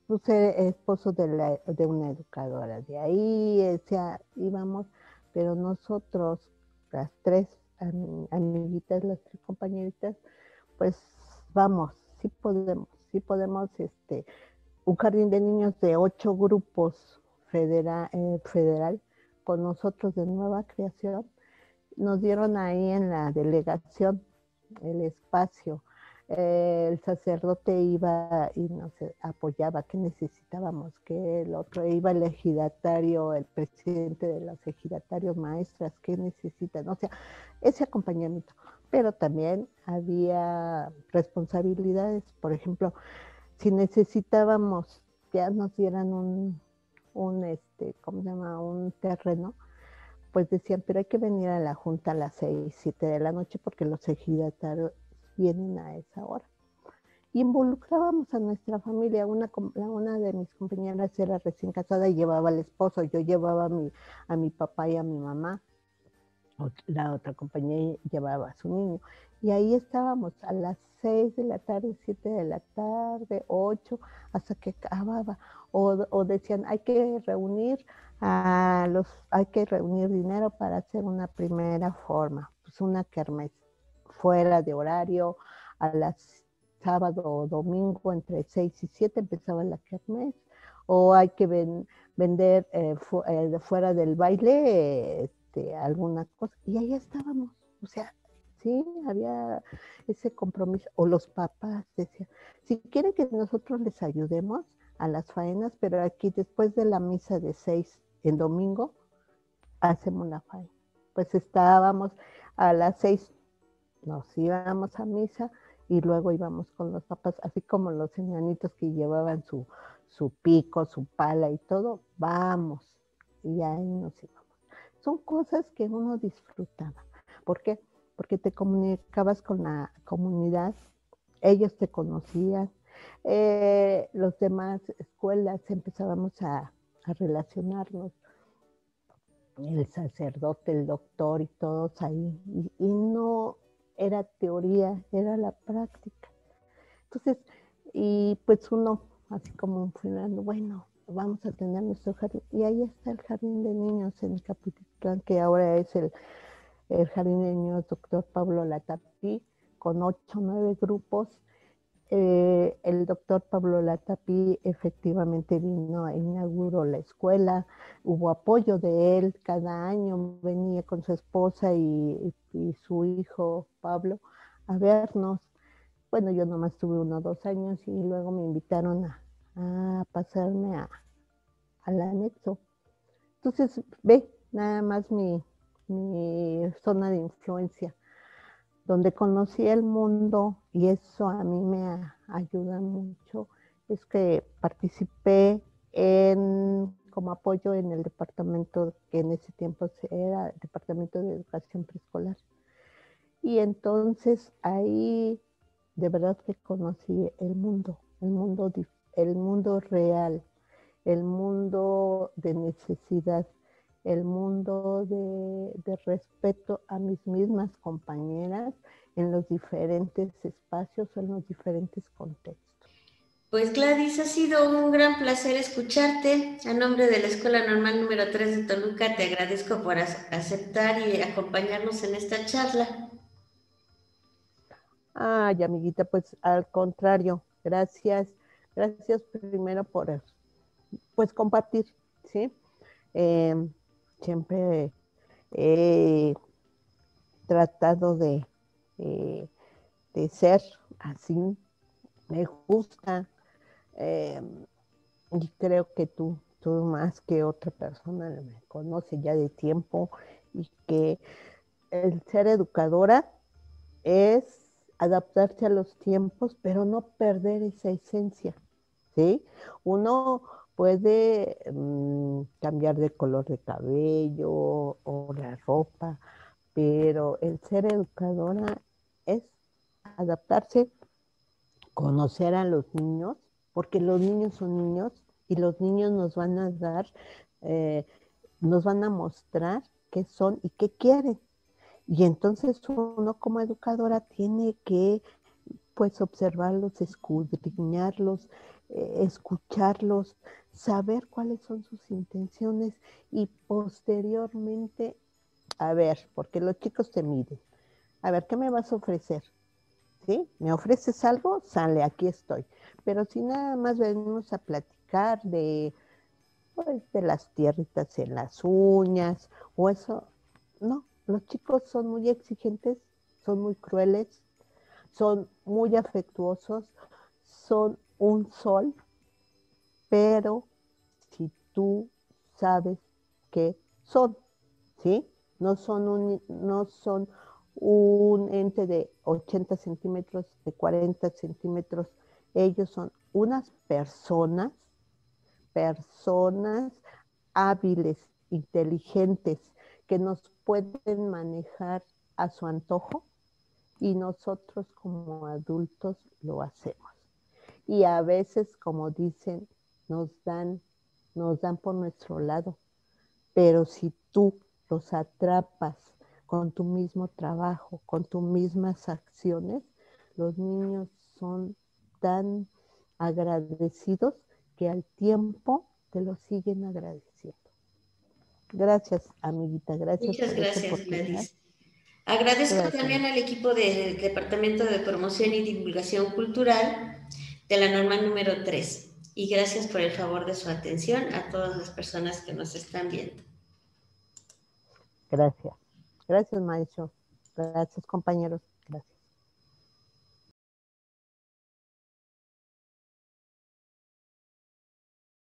puse esposo de, de una educadora. De ahí íbamos, pero nosotros, las tres amiguitas, las tres compañeritas, pues vamos, sí podemos, sí podemos, este, un jardín de niños de ocho grupos federal, eh, federal con nosotros de nueva creación, nos dieron ahí en la delegación el espacio el sacerdote iba y nos apoyaba, que necesitábamos, que el otro iba el ejidatario, el presidente de los ejidatarios maestras, que necesitan, o sea, ese acompañamiento. Pero también había responsabilidades, por ejemplo, si necesitábamos ya nos dieran un, un este, ¿cómo se llama? Un terreno, pues decían, pero hay que venir a la junta a las seis, siete de la noche porque los ejidatarios vienen a esa hora. Y involucrábamos a nuestra familia. Una, una de mis compañeras era recién casada y llevaba al esposo. Yo llevaba a mi, a mi papá y a mi mamá. La otra compañera llevaba a su niño. Y ahí estábamos a las seis de la tarde, siete de la tarde, ocho, hasta que acababa. O, o, decían, hay que reunir a los, hay que reunir dinero para hacer una primera forma, pues una kermés fuera de horario, a las sábado o domingo entre 6 y 7 empezaba la kermés, o hay que vender eh, eh, fuera del baile este, alguna cosa, y ahí estábamos, o sea, sí, había ese compromiso, o los papás decían, si quieren que nosotros les ayudemos a las faenas, pero aquí después de la misa de 6 en domingo, hacemos la faena. Pues estábamos a las 6 nos íbamos a misa y luego íbamos con los papás, así como los enanitos que llevaban su, su pico, su pala y todo, vamos, y ahí nos íbamos. Son cosas que uno disfrutaba. ¿Por qué? Porque te comunicabas con la comunidad, ellos te conocían, eh, los demás escuelas empezábamos a, a relacionarnos, el sacerdote, el doctor y todos ahí, y no, era teoría, era la práctica. Entonces, y pues uno, así como un bueno, vamos a tener nuestro jardín. Y ahí está el jardín de niños en Capitán, que ahora es el, el jardín de niños doctor Pablo Latapí, con ocho nueve grupos eh, el doctor Pablo Latapí efectivamente vino e inauguró la escuela, hubo apoyo de él, cada año venía con su esposa y, su hijo Pablo a vernos. Bueno, yo nomás tuve uno o dos años y luego me invitaron a, pasarme a, al anexo. Entonces, ve, nada más mi, mi zona de influencia donde conocí el mundo y eso a mí me ayuda mucho, es que participé en, como apoyo en el departamento que en ese tiempo era el Departamento de Educación Preescolar. Y entonces ahí de verdad que conocí el mundo, el mundo, el mundo real, el mundo de necesidad, el mundo de, respeto a mis mismas compañeras en los diferentes espacios o en los diferentes contextos. Pues Gladys, ha sido un gran placer escucharte. A nombre de la Escuela Normal número 3 de Toluca, te agradezco por aceptar y acompañarnos en esta charla. Ay, amiguita, pues al contrario, gracias. Gracias primero por pues compartir, ¿sí? Eh, siempre he tratado de, eh, de ser así, me gusta eh, y creo que tú, tú más que otra persona me conoce ya de tiempo y que el ser educadora es adaptarse a los tiempos, pero no perder esa esencia, ¿sí? Uno puede mm, cambiar de color de cabello o la ropa, pero el ser educadora es adaptarse, conocer a los niños, porque los niños son niños y los niños nos van a dar, eh, nos van a mostrar qué son y qué quieren. Y entonces uno como educadora tiene que pues observarlos, escudriñarlos, eh, escucharlos, saber cuáles son sus intenciones y posteriormente, a ver, porque los chicos te miden, a ver, ¿qué me vas a ofrecer? ¿Sí? ¿Me ofreces algo? Sale, aquí estoy. Pero si nada más venimos a platicar de, pues, de las tierritas en las uñas o eso, no, los chicos son muy exigentes, son muy crueles, son muy afectuosos, son un sol, pero si tú sabes que son, ¿sí? No son un, no son un ente de 80 centímetros, de 40 centímetros, ellos son unas personas, personas hábiles, inteligentes, que nos pueden manejar a su antojo y nosotros como adultos lo hacemos. Y a veces, como dicen, nos dan, nos dan por nuestro lado. Pero si tú los atrapas con tu mismo trabajo, con tus mismas acciones, los niños son tan agradecidos que al tiempo te lo siguen agradeciendo. Gracias, amiguita. Gracias. Muchas gracias, Gladys. Agradezco también al equipo del Departamento de Promoción y Divulgación Cultural de la norma número 3. Y gracias por el favor de su atención a todas las personas que nos están viendo. Gracias. Gracias, maestro. Gracias, compañeros.